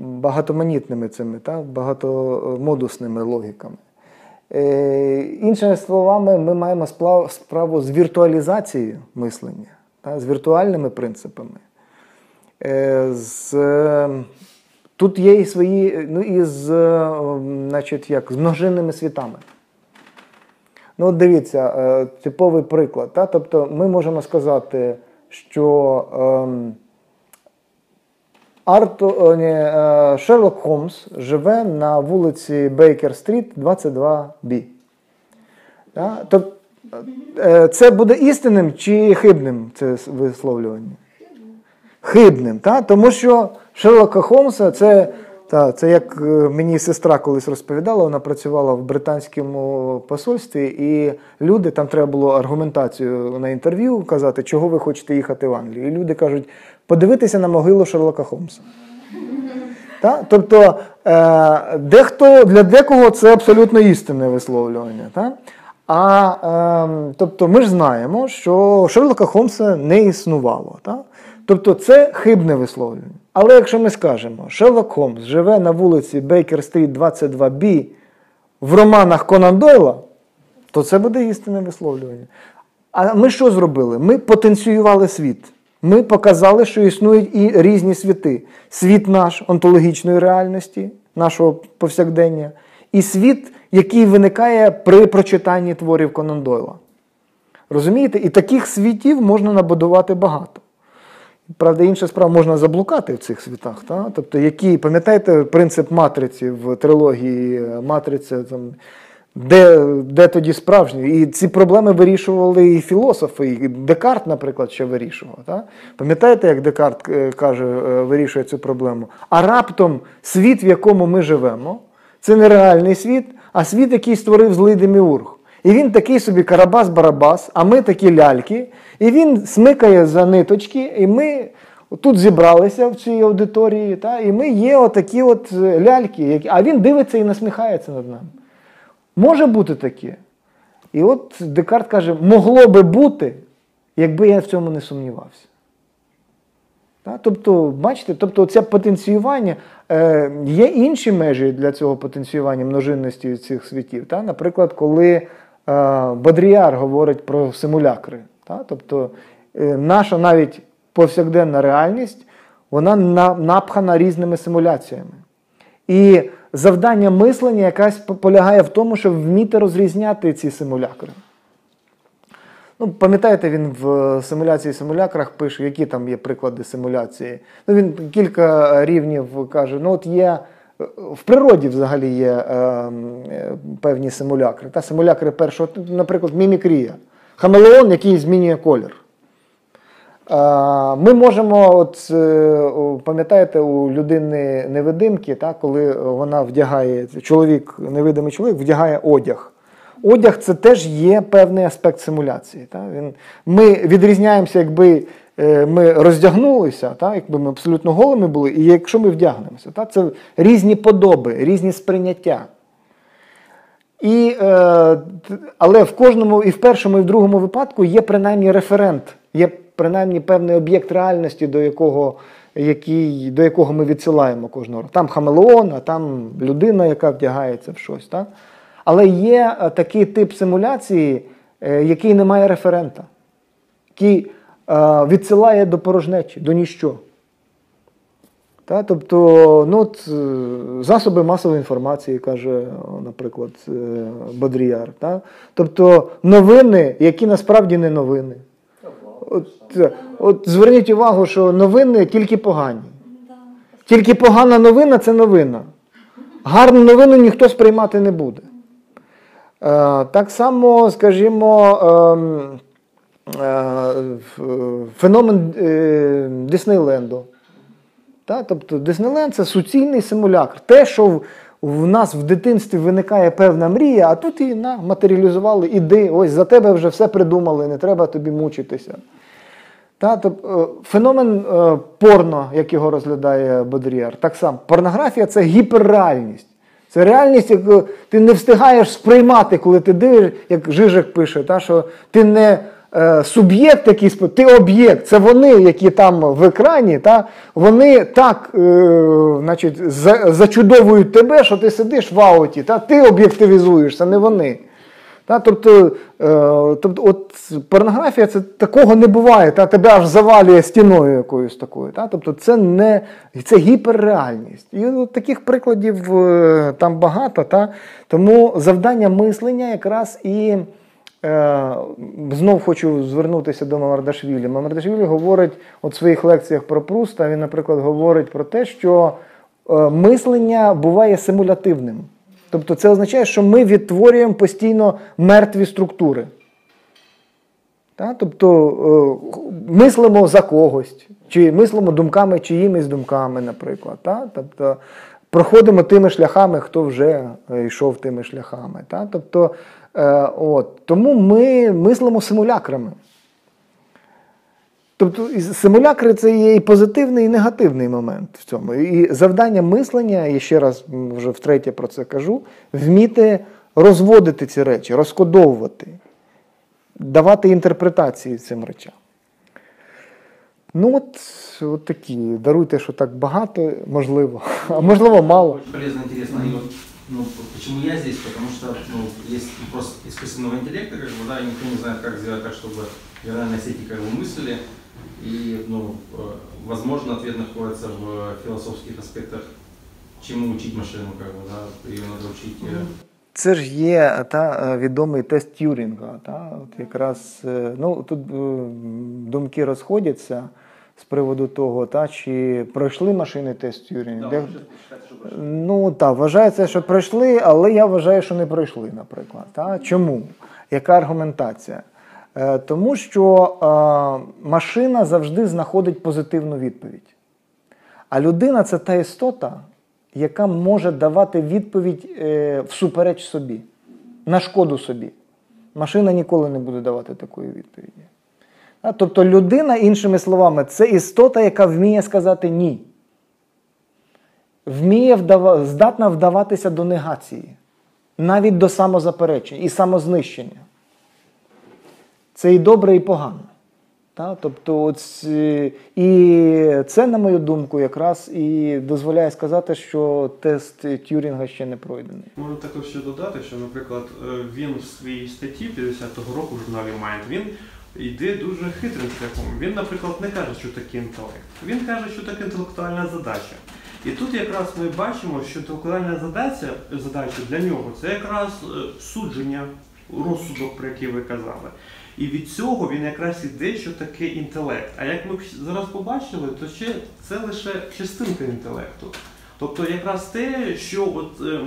багатоманітними цими, та, багатомодусними логіками. Е, Іншими словами, ми маємо справу з віртуалізацією мислення, з віртуальними принципами. Е, з, Тут є і свої, ну і з, значить, як, з множинними світами. Ну, от дивіться, е, типовий приклад. Та? Тобто ми можемо сказати, що. Е, Арту, ні, е, Шерлок Холмс живе на вулиці Бейкер-стріт, 22Б. Тобто е, це буде істинним чи хибним це висловлювання? Хибним. Та? Тому що Шерлока Холмса це. Та, це як е, мені сестра колись розповідала, вона працювала в британському посольстві, і люди, там треба було аргументацію на інтерв'ю казати, чого ви хочете їхати в Англію. І люди кажуть, подивитися на могилу Шерлока Холмса. Та? Тобто е, дехто, для декого це абсолютно істинне висловлювання. Та? А е, тобто ми ж знаємо, що Шерлока Холмса не існувало. Та? Тобто це хибне висловлювання. Але якщо ми скажемо, Шерлок Холмс живе на вулиці Бейкер-стріт 22Б в романах Конан Дойла, то це буде істинне висловлювання. А ми що зробили? Ми потенціювали світ. Ми показали, що існують і різні світи: світ наш онтологічної реальності, нашого повсякдення, і світ, який виникає при прочитанні творів Конан Дойла. Розумієте? І таких світів можна набудувати багато. Правда, інша справа можна заблукати в цих світах. Та? Тобто, які, пам'ятаєте, принцип матриці в трилогії Матриця, там, де, де тоді справжній? І ці проблеми вирішували і філософи, і Декарт, наприклад, ще вирішував. Та? Пам'ятаєте, як Декарт е, каже, е, вирішує цю проблему? А раптом світ, в якому ми живемо, це не реальний світ, а світ, який створив злий Деміург. І він такий собі Карабас-Барабас, а ми такі ляльки. І він смикає за ниточки, і ми тут зібралися в цій аудиторії, та, і ми є отакі от ляльки, які, а він дивиться і насміхається над нами. Може бути таке. І от Декарт каже, могло би бути, якби я в цьому не сумнівався. Тобто, бачите, тобто це потенціювання, е, є інші межі для цього потенціювання множинності цих світів. Та? Наприклад, коли е, Бодріяр говорить про симулякри. Та? Тобто е, наша навіть повсякденна реальність, вона на, напхана різними симуляціями. І завдання мислення якась полягає в тому, щоб вміти розрізняти ці симулякри. Ну, Пам'ятаєте, він в симуляції симулякрах пише, які там є приклади симуляції. Ну, Він кілька рівнів каже: ну от є. В природі взагалі є е, певні симулякри. Та Симулякри першого, наприклад, мімікрія. Хамелеон, який змінює колір. Е, ми можемо, от, е, пам'ятаєте, у людини невидимки, та, коли вона вдягає, чоловік, невидимий чоловік вдягає одяг. Одяг це теж є певний аспект симуляції. Та? Він, Ми відрізняємося, якби е, ми роздягнулися, та? якби ми абсолютно голими були, і якщо ми вдягнемося. Та? Це різні подоби, різні сприйняття. І, е, Але в кожному, і в першому, і в другому випадку є принаймні референт, є принаймні певний об'єкт реальності, до якого який, до якого ми відсилаємо кожного. Там хамелеон, а там людина, яка вдягається в щось. Так? Але є е, такий тип симуляції, е, який не має референта, який е, відсилає до порожнечі, до ніщо. Та, тобто ну, от, засоби масової інформації, каже, наприклад, Бодріяр. Та? Тобто новини, які насправді не новини. От, от Зверніть увагу, що новини тільки погані. Тільки погана новина це новина. Гарну новину ніхто сприймати не буде. Е, так само, скажімо, ем, е, феномен е, Диснейленду. Тобто Диснейленд це суцільний симулякр. Те, що в нас в дитинстві виникає певна мрія, а тут і на, матеріалізували, іди, ось за тебе вже все придумали, не треба тобі мучитися. Тобто, Феномен порно, як його розглядає Бодріар, так само порнографія це гіперреальність. Це реальність, яку ти не встигаєш сприймати, коли ти дивиш, як Жижик пише, та, що ти не е, суб'єкт якийсь, ти об'єкт. Це вони, які там в екрані, та, вони так е, значить, за, зачудовують тебе, що ти сидиш в ауті, та, ти об'єктивізуєшся, не вони. Та, Тобто е, тобто от порнографія це такого не буває, та, тебе аж завалює стіною якоюсь такою. Та, Тобто це не, це гіперреальність. І от таких прикладів е, там багато. Та, Тому завдання мислення якраз і е, знов хочу звернутися до Мамардашвілі. Мамардашвілі говорить от в своїх лекціях про Пруста, він, наприклад, говорить про те, що е, мислення буває симулятивним. Тобто це означає, що ми відтворюємо постійно мертві структури. Так? Тобто е, мислимо за когось, чи мислимо думками чиїмись думками, наприклад. Так? Тобто проходимо тими шляхами, хто вже е, йшов тими шляхами. Так? Тобто, е, от, Тому ми мислимо симулякрами. Тобто симулякри це є і позитивний, і негативний момент в цьому. І завдання мислення, і ще раз вже втретє про це кажу, вміти розводити ці речі, розкодовувати, давати інтерпретації цим речам. Ну от, от такі. Даруйте, що так багато, можливо, а можливо, мало.
Полезно, интересно. И вот, ну, почему я здесь? Потому что ну, есть вопрос искусственного интеллекта, как бы, да, никто не знает, как сделать так, чтобы нейронные сети как бы мыслили. И, ну, э, возможно, ответ находится в философских аспектах, чему учить машину, как бы, да, ее надо учить. э,
Це ж є та е, відомий тест Тюрінга. Та, от якраз е, ну тут е, думки розходяться з приводу того, та чи пройшли машини тест Тюрінга. Де- Ну так, вважається, що пройшли, але я вважаю, що не пройшли, наприклад. Та? Чому? Яка аргументація? Е, тому що е, машина завжди знаходить позитивну відповідь. А людина це та істота, яка може давати відповідь е, всупереч собі, на шкоду собі. Машина ніколи не буде давати такої відповіді. Тобто людина, іншими словами, це істота, яка вміє сказати ні. Вміє вдава... здатна вдаватися до негації, навіть до самозаперечення і самознищення. Це і добре, і погано. Та? Тобто, от, е, і це, на мою думку, якраз і дозволяє сказати, що тест Тюрінга ще не пройдений.
Можу також ще додати, що, наприклад, е, він в своїй статті 50-го року в журналі Mind, він йде дуже хитрим шляхом. Він, наприклад, не каже, що таке інтелект. Він каже, що таке інтелектуальна задача. І тут якраз ми бачимо, що інтелектуальна задача, задача для нього це якраз е, судження, розсудок, про який ви казали. І від цього він якраз іде, що таке інтелект. А як ми зараз побачили, то ще це лише частинка інтелекту. Тобто якраз те, що от е,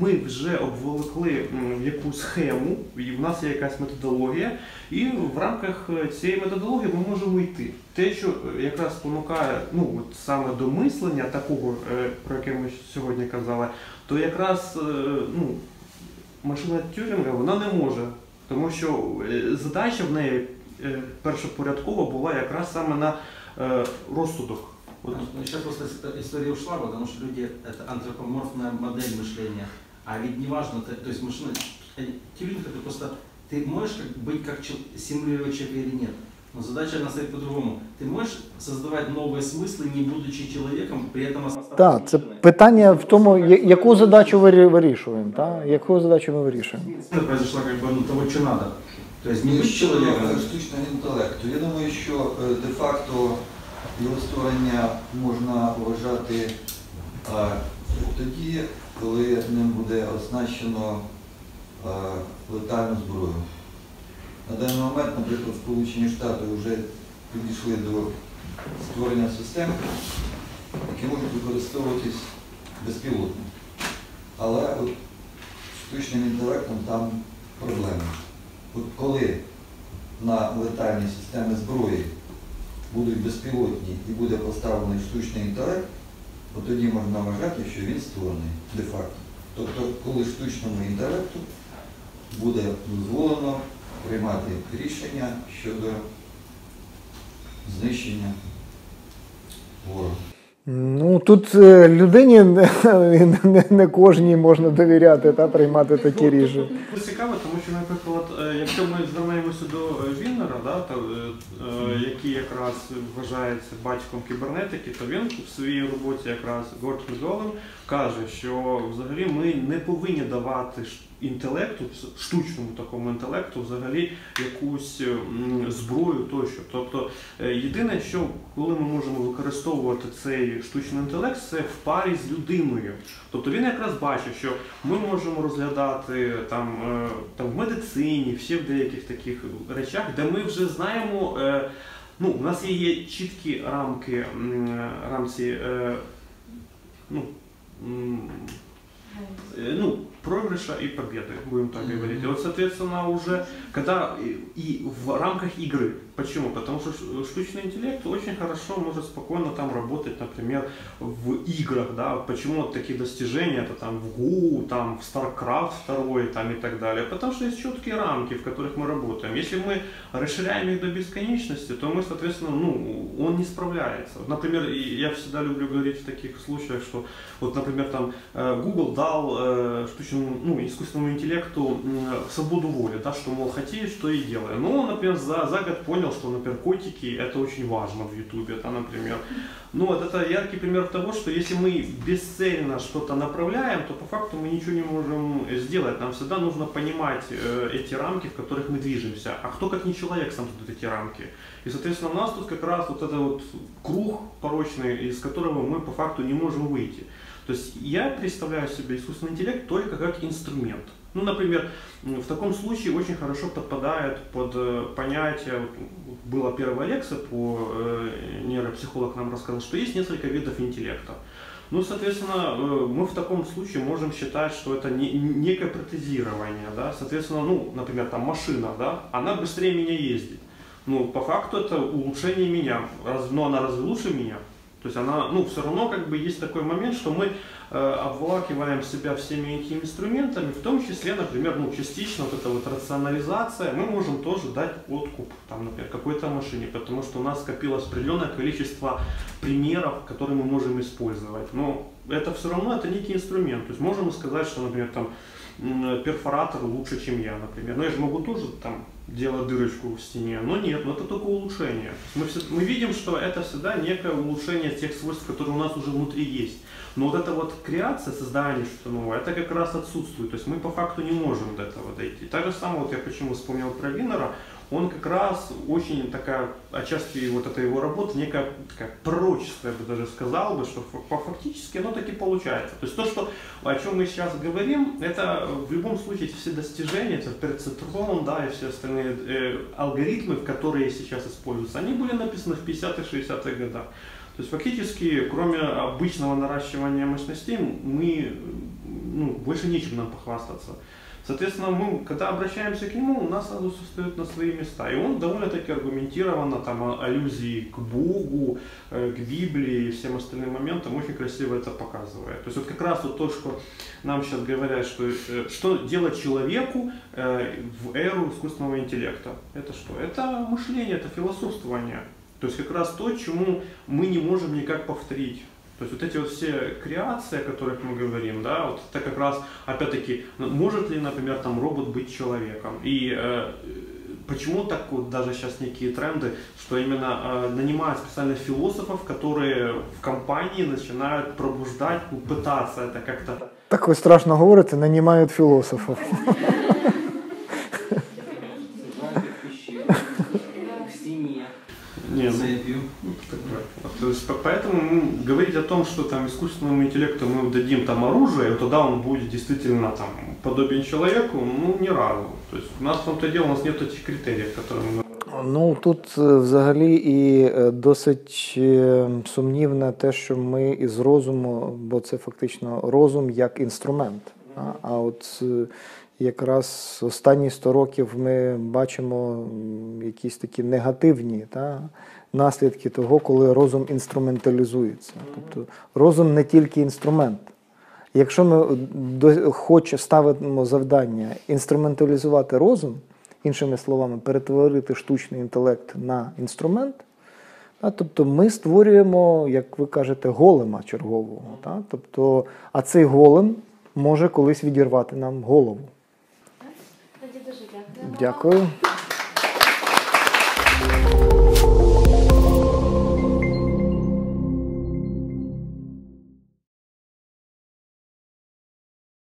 ми вже обволокли в якусь схему, і в нас є якась методологія, і в рамках е, цієї методології ми можемо йти. Те, що е, якраз спонукає ну, от саме до мислення такого, е, про яке ми сьогодні казали, то якраз ну, машина Тюрінга вона не може. Тому що е, задача в неї е, першопорядкова була якраз саме на е, розсудок. От
Ну, сейчас просто эта история ушла, потому что люди это антропоморфная модель мышления. А ведь не важно, то, то есть машина, э, тюринг это просто ты можешь как, быть как чел- симулировать человека или нет. Но задача она стоит по-другому. Ты можешь создавать новые смыслы, не будучи человеком, при этом оставаться
Так, це
машиной.
питання в тому, я- яку задачу вирі- вирішуємо. Та? Яку задачу ми вирішуємо.
Это произошло как бы ну, того, что надо. То есть не быть
Щодо
человеком.
е, штучного інтелекту, я думаю, що е, де-факто його створення можна вважати е, тоді, коли ним буде оснащено е, летальну зброю. На даний момент, наприклад, Сполучені Штати вже підійшли до створення систем, які можуть використовуватись безпілотно. Але от штучним інтелектом там проблема. От коли на летальні системи зброї будуть безпілотні і буде поставлений штучний інтелект, от тоді можна вважати, що він створений де-факто. Тобто, коли штучному інтелекту буде дозволено приймати рішення щодо знищення ворога.
Ну тут е, людині не, не, не кожній можна довіряти та приймати такі
Ну,
рішення.
Це цікаво, тому що, наприклад, е, якщо ми звернемося до е, Віннера, да, е, е, який якраз вважається батьком кібернетики, то він в своїй роботі якраз Горд Медолем каже, що взагалі ми не повинні давати інтелекту, штучному такому інтелекту, взагалі якусь е, зброю тощо. Тобто е, єдине, що коли ми можемо використовувати цей штучний інтелект, це в парі з людиною. Тобто він якраз бачить, що ми можемо розглядати там, е, там в медицині, всі в деяких таких речах, де ми вже знаємо. Ну, у нас є, чіткі рамки, рамці, ну, ну, проигрыша и победы, будем так говорить. И вот, соответственно, уже когда и, и в рамках игры. Почему? Потому что штучный интеллект очень хорошо может спокойно там работать, например, в играх, да. Почему вот такие достижения, это там в ГУ, там в StarCraft 2 там и так далее. Потому что есть четкие рамки, в которых мы работаем. Если мы расширяем их до бесконечности, то мы, соответственно, ну, он не справляется. Например, я всегда люблю говорить в таких случаях, что вот, например, там э, Google, да, дал э, штучному, ну, искусственному интеллекту свободу воли, да, что, мол, хотели, что и делай. Но он, например, за, за год понял, что, например, котики это очень важно в Ютубе, да, например. Ну, вот это яркий пример того, что если мы бесцельно что-то направляем, то по факту мы ничего не можем сделать. Нам всегда нужно понимать э, эти рамки, в которых мы движемся. А кто, как не человек, сам задает эти рамки? И, соответственно, у нас тут как раз вот это вот круг порочный, из которого мы по факту не можем выйти. То есть я представляю себе искусственный интеллект только как инструмент. Ну, например, в таком случае очень хорошо подпадает под э, понятие, была первая лекция по э, нейропсихолог нам рассказал, что есть несколько видов интеллекта. Ну, соответственно, э, мы в таком случае можем считать, что это не- некое протезирование, да, соответственно, ну, например, там машина, да, она быстрее меня ездит. Ну, по факту это улучшение меня, Раз- но она разве лучше меня? То есть она, ну, все равно как бы есть такой момент, что мы э, обволакиваем себя всеми этими инструментами, в том числе, например, ну, частично вот эта вот рационализация, мы можем тоже дать откуп, там, например, какой-то машине, потому что у нас скопилось определенное количество примеров, которые мы можем использовать. Но это все равно это некий инструмент. То есть можем сказать, что, например, там перфоратор лучше, чем я, например. Но я же могу тоже там делать дырочку в стене, но нет, но это только улучшение. Мы, все- мы видим, что это всегда некое улучшение тех свойств, которые у нас уже внутри есть. Но вот эта вот креация, создание что-то новое, это как раз отсутствует. То есть мы по факту не можем до этого дойти. Так же самое, вот я почему вспомнил про Виннера, он как раз очень такая, отчасти вот эта его работа, некая такая пророческая, я бы даже сказал бы, что фактически оно таки получается. То есть то, что, о чем мы сейчас говорим, это в любом случае все достижения, это перцептрон, да, и все остальные э, алгоритмы, которые сейчас используются, они были написаны в 50-х, 60-х годах. То есть фактически, кроме обычного наращивания мощностей, мы, ну, больше нечем нам похвастаться. Соответственно, мы, когда обращаемся к нему, у нас сразу встает на свои места. И он довольно-таки аргументированно, там, аллюзии к Богу, э, к Библии и всем остальным моментам очень красиво это показывает. То есть вот как раз вот то, что нам сейчас говорят, что, э, что делать человеку э, в эру искусственного интеллекта. Это что? Это мышление, это философствование. То есть как раз то, чему мы не можем никак повторить. То есть вот эти вот все креации, о которых мы говорим, да, вот это как раз, опять-таки, ну, может ли, например, там робот быть человеком? И э, почему так вот даже сейчас некие тренды, что именно э, нанимают специально философов, которые в компании начинают пробуждать, ну, пытаться это как-то
Так ви страшно говорите, нанімають філософів.
Знаете,
То есть, по- поэтому ну, говорить о том, что там искусственному интеллекту мы дадим там оружие, и тогда он будет действительно там подобен человеку, ну ни разу. То есть у нас в том-то дело, у нас нет этих критериев, которые мы
Ну тут е, взагалі і е, досить е, сумнівне те, що ми із розуму, бо це фактично розум як інструмент. А, а от е, якраз останні 100 років ми бачимо м, якісь такі негативні та, наслідки того, коли розум інструменталізується. Тобто розум не тільки інструмент. Якщо ми до, ставимо завдання інструменталізувати розум, іншими словами, перетворити штучний інтелект на інструмент, та, тобто ми створюємо, як ви кажете, голема чергового. Та, тобто, а цей голем може колись відірвати нам голову.
Тоді дуже дякую.
Дякую.